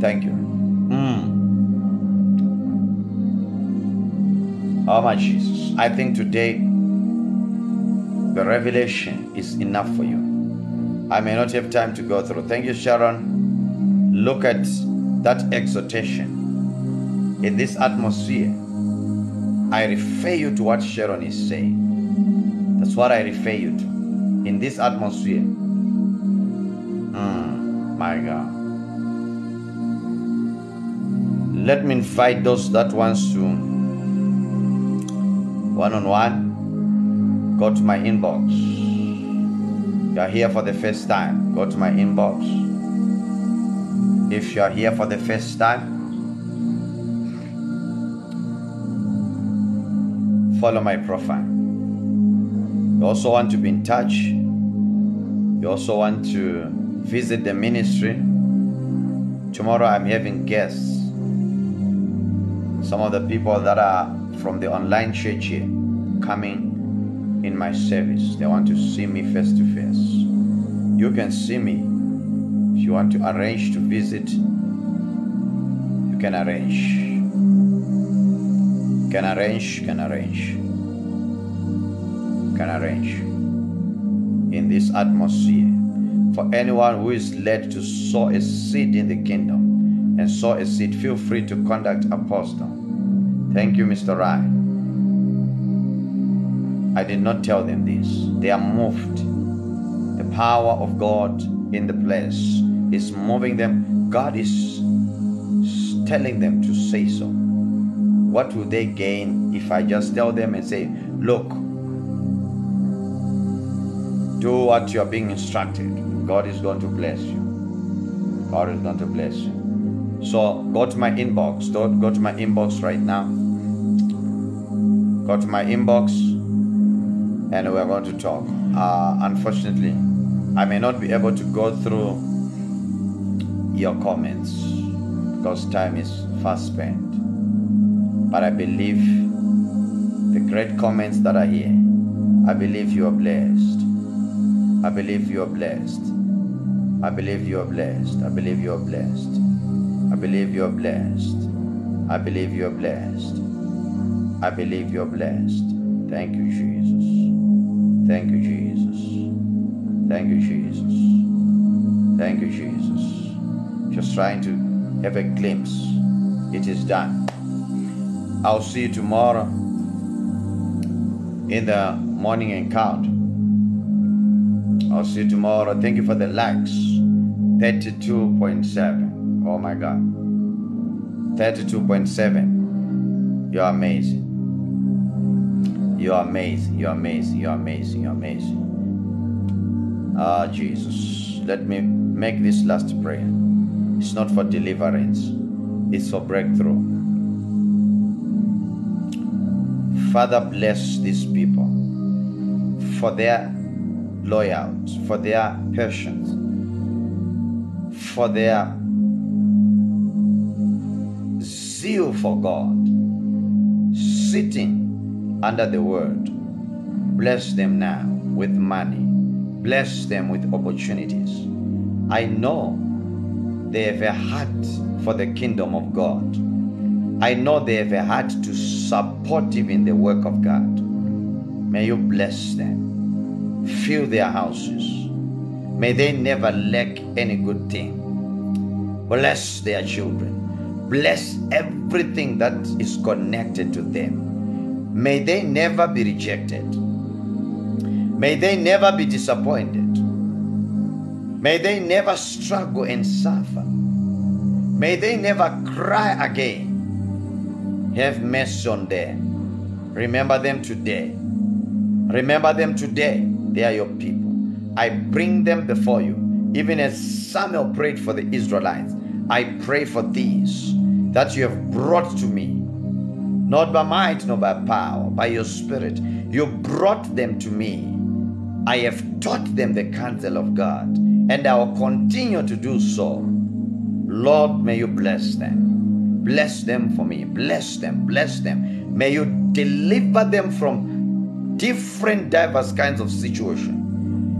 Speaker 1: Thank you. Mm. Oh, my Jesus. I think today the revelation is enough for you. I may not have time to go through. Thank you, Sharon. Look at that exhortation in this atmosphere. I refer you to what Sharon is saying. That's what I refer you to. In this atmosphere. Mm, my God. Let me invite those that wants to one-on-one. Go to my inbox. You are here for the first time. Go to my inbox. If you are here for the first time, follow my profile. You also want to be in touch. You also want to visit the ministry. Tomorrow I'm having guests. Some of the people that are from the online church here coming in my service. They want to see me face to face. You can see me. If you want to arrange to visit, you can arrange. Can arrange, can arrange. Can arrange. In this atmosphere. For anyone who is led to sow a seed in the kingdom and sow a seed, feel free to contact Apostle. Thank you, Mr. Ryan. I did not tell them this. They are moved. Power of God in the place is moving them. God is telling them to say so. What will they gain if I just tell them and say, Look, do what you are being instructed? God is going to bless you. God is going to bless you. So go to my inbox. Don't go to my inbox right now. Go to my inbox and we're going to talk. Uh, unfortunately, I may not be able to go through your comments because time is fast spent. But I believe the great comments that are here, I believe you are blessed. I believe you are blessed. I believe you are blessed. I believe you are blessed. I believe you are blessed. I believe you are blessed. I believe you are blessed. Thank you, Jesus. Thank you, Jesus. Thank you, Jesus. Thank you, Jesus. Just trying to have a glimpse. It is done. I'll see you tomorrow in the morning encounter. I'll see you tomorrow. Thank you for the likes. 32.7. Oh my God. 32.7. You're amazing. You're amazing. You're amazing. You're amazing. You're amazing. Ah, Jesus. Let me make this last prayer. It's not for deliverance, it's for breakthrough. Father, bless these people for their loyalty, for their patience, for their zeal for God, sitting under the word. Bless them now with money. Bless them with opportunities. I know they have a heart for the kingdom of God. I know they have a heart to support even the work of God. May you bless them. Fill their houses. May they never lack any good thing. Bless their children. Bless everything that is connected to them. May they never be rejected. May they never be disappointed. May they never struggle and suffer. May they never cry again. Have mercy on them. Remember them today. Remember them today. They are your people. I bring them before you. Even as Samuel prayed for the Israelites, I pray for these that you have brought to me, not by might nor by power, by your spirit. You brought them to me. I have taught them the counsel of God, and I will continue to do so. Lord, may you bless them. Bless them for me. Bless them. Bless them. May you deliver them from different, diverse kinds of situations.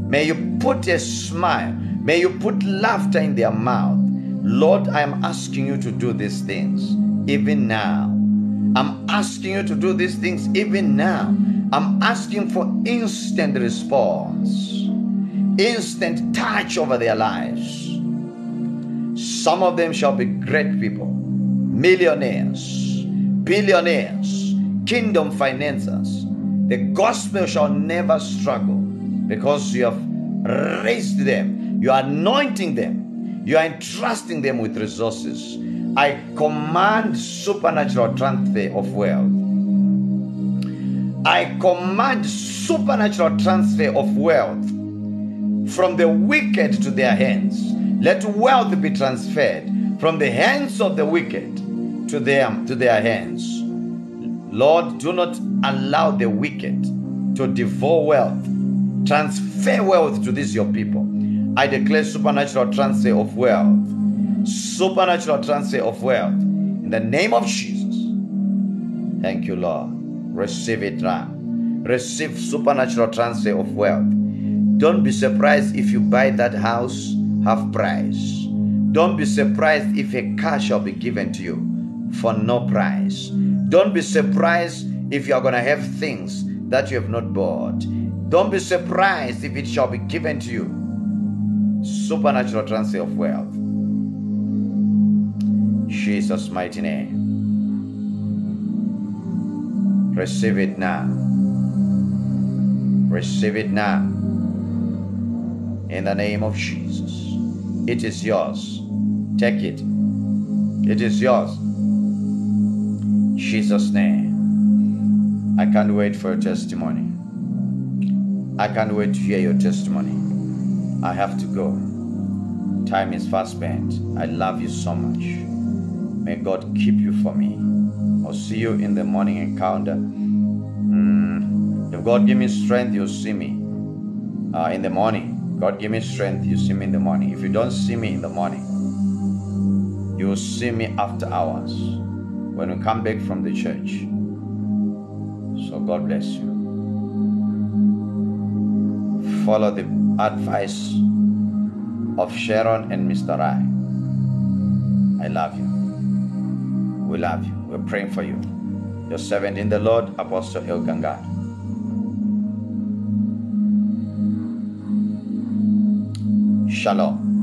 Speaker 1: May you put a smile. May you put laughter in their mouth. Lord, I am asking you to do these things even now. I'm asking you to do these things even now. I'm asking for instant response, instant touch over their lives. Some of them shall be great people, millionaires, billionaires, kingdom financiers. The gospel shall never struggle because you have raised them, you are anointing them, you are entrusting them with resources. I command supernatural transfer of wealth. I command supernatural transfer of wealth from the wicked to their hands. Let wealth be transferred from the hands of the wicked to them to their hands. Lord, do not allow the wicked to devour wealth. Transfer wealth to these your people. I declare supernatural transfer of wealth. Supernatural transfer of wealth. In the name of Jesus. Thank you, Lord. Receive it now. Receive supernatural transfer of wealth. Don't be surprised if you buy that house half price. Don't be surprised if a car shall be given to you for no price. Don't be surprised if you are going to have things that you have not bought. Don't be surprised if it shall be given to you. Supernatural transfer of wealth. Jesus' mighty name. Receive it now. Receive it now. In the name of Jesus. It is yours. Take it. It is yours. Jesus' name. I can't wait for your testimony. I can't wait to hear your testimony. I have to go. Time is fast spent. I love you so much. May God keep you for me. See you in the morning encounter. Mm, if God give me strength, you'll see me uh, in the morning. God give me strength, you see me in the morning. If you don't see me in the morning, you will see me after hours when we come back from the church. So God bless you. Follow the advice of Sharon and Mr. I. I love you. We love you. We're praying for you. Your servant in the Lord, Apostle El Ganga. Shalom.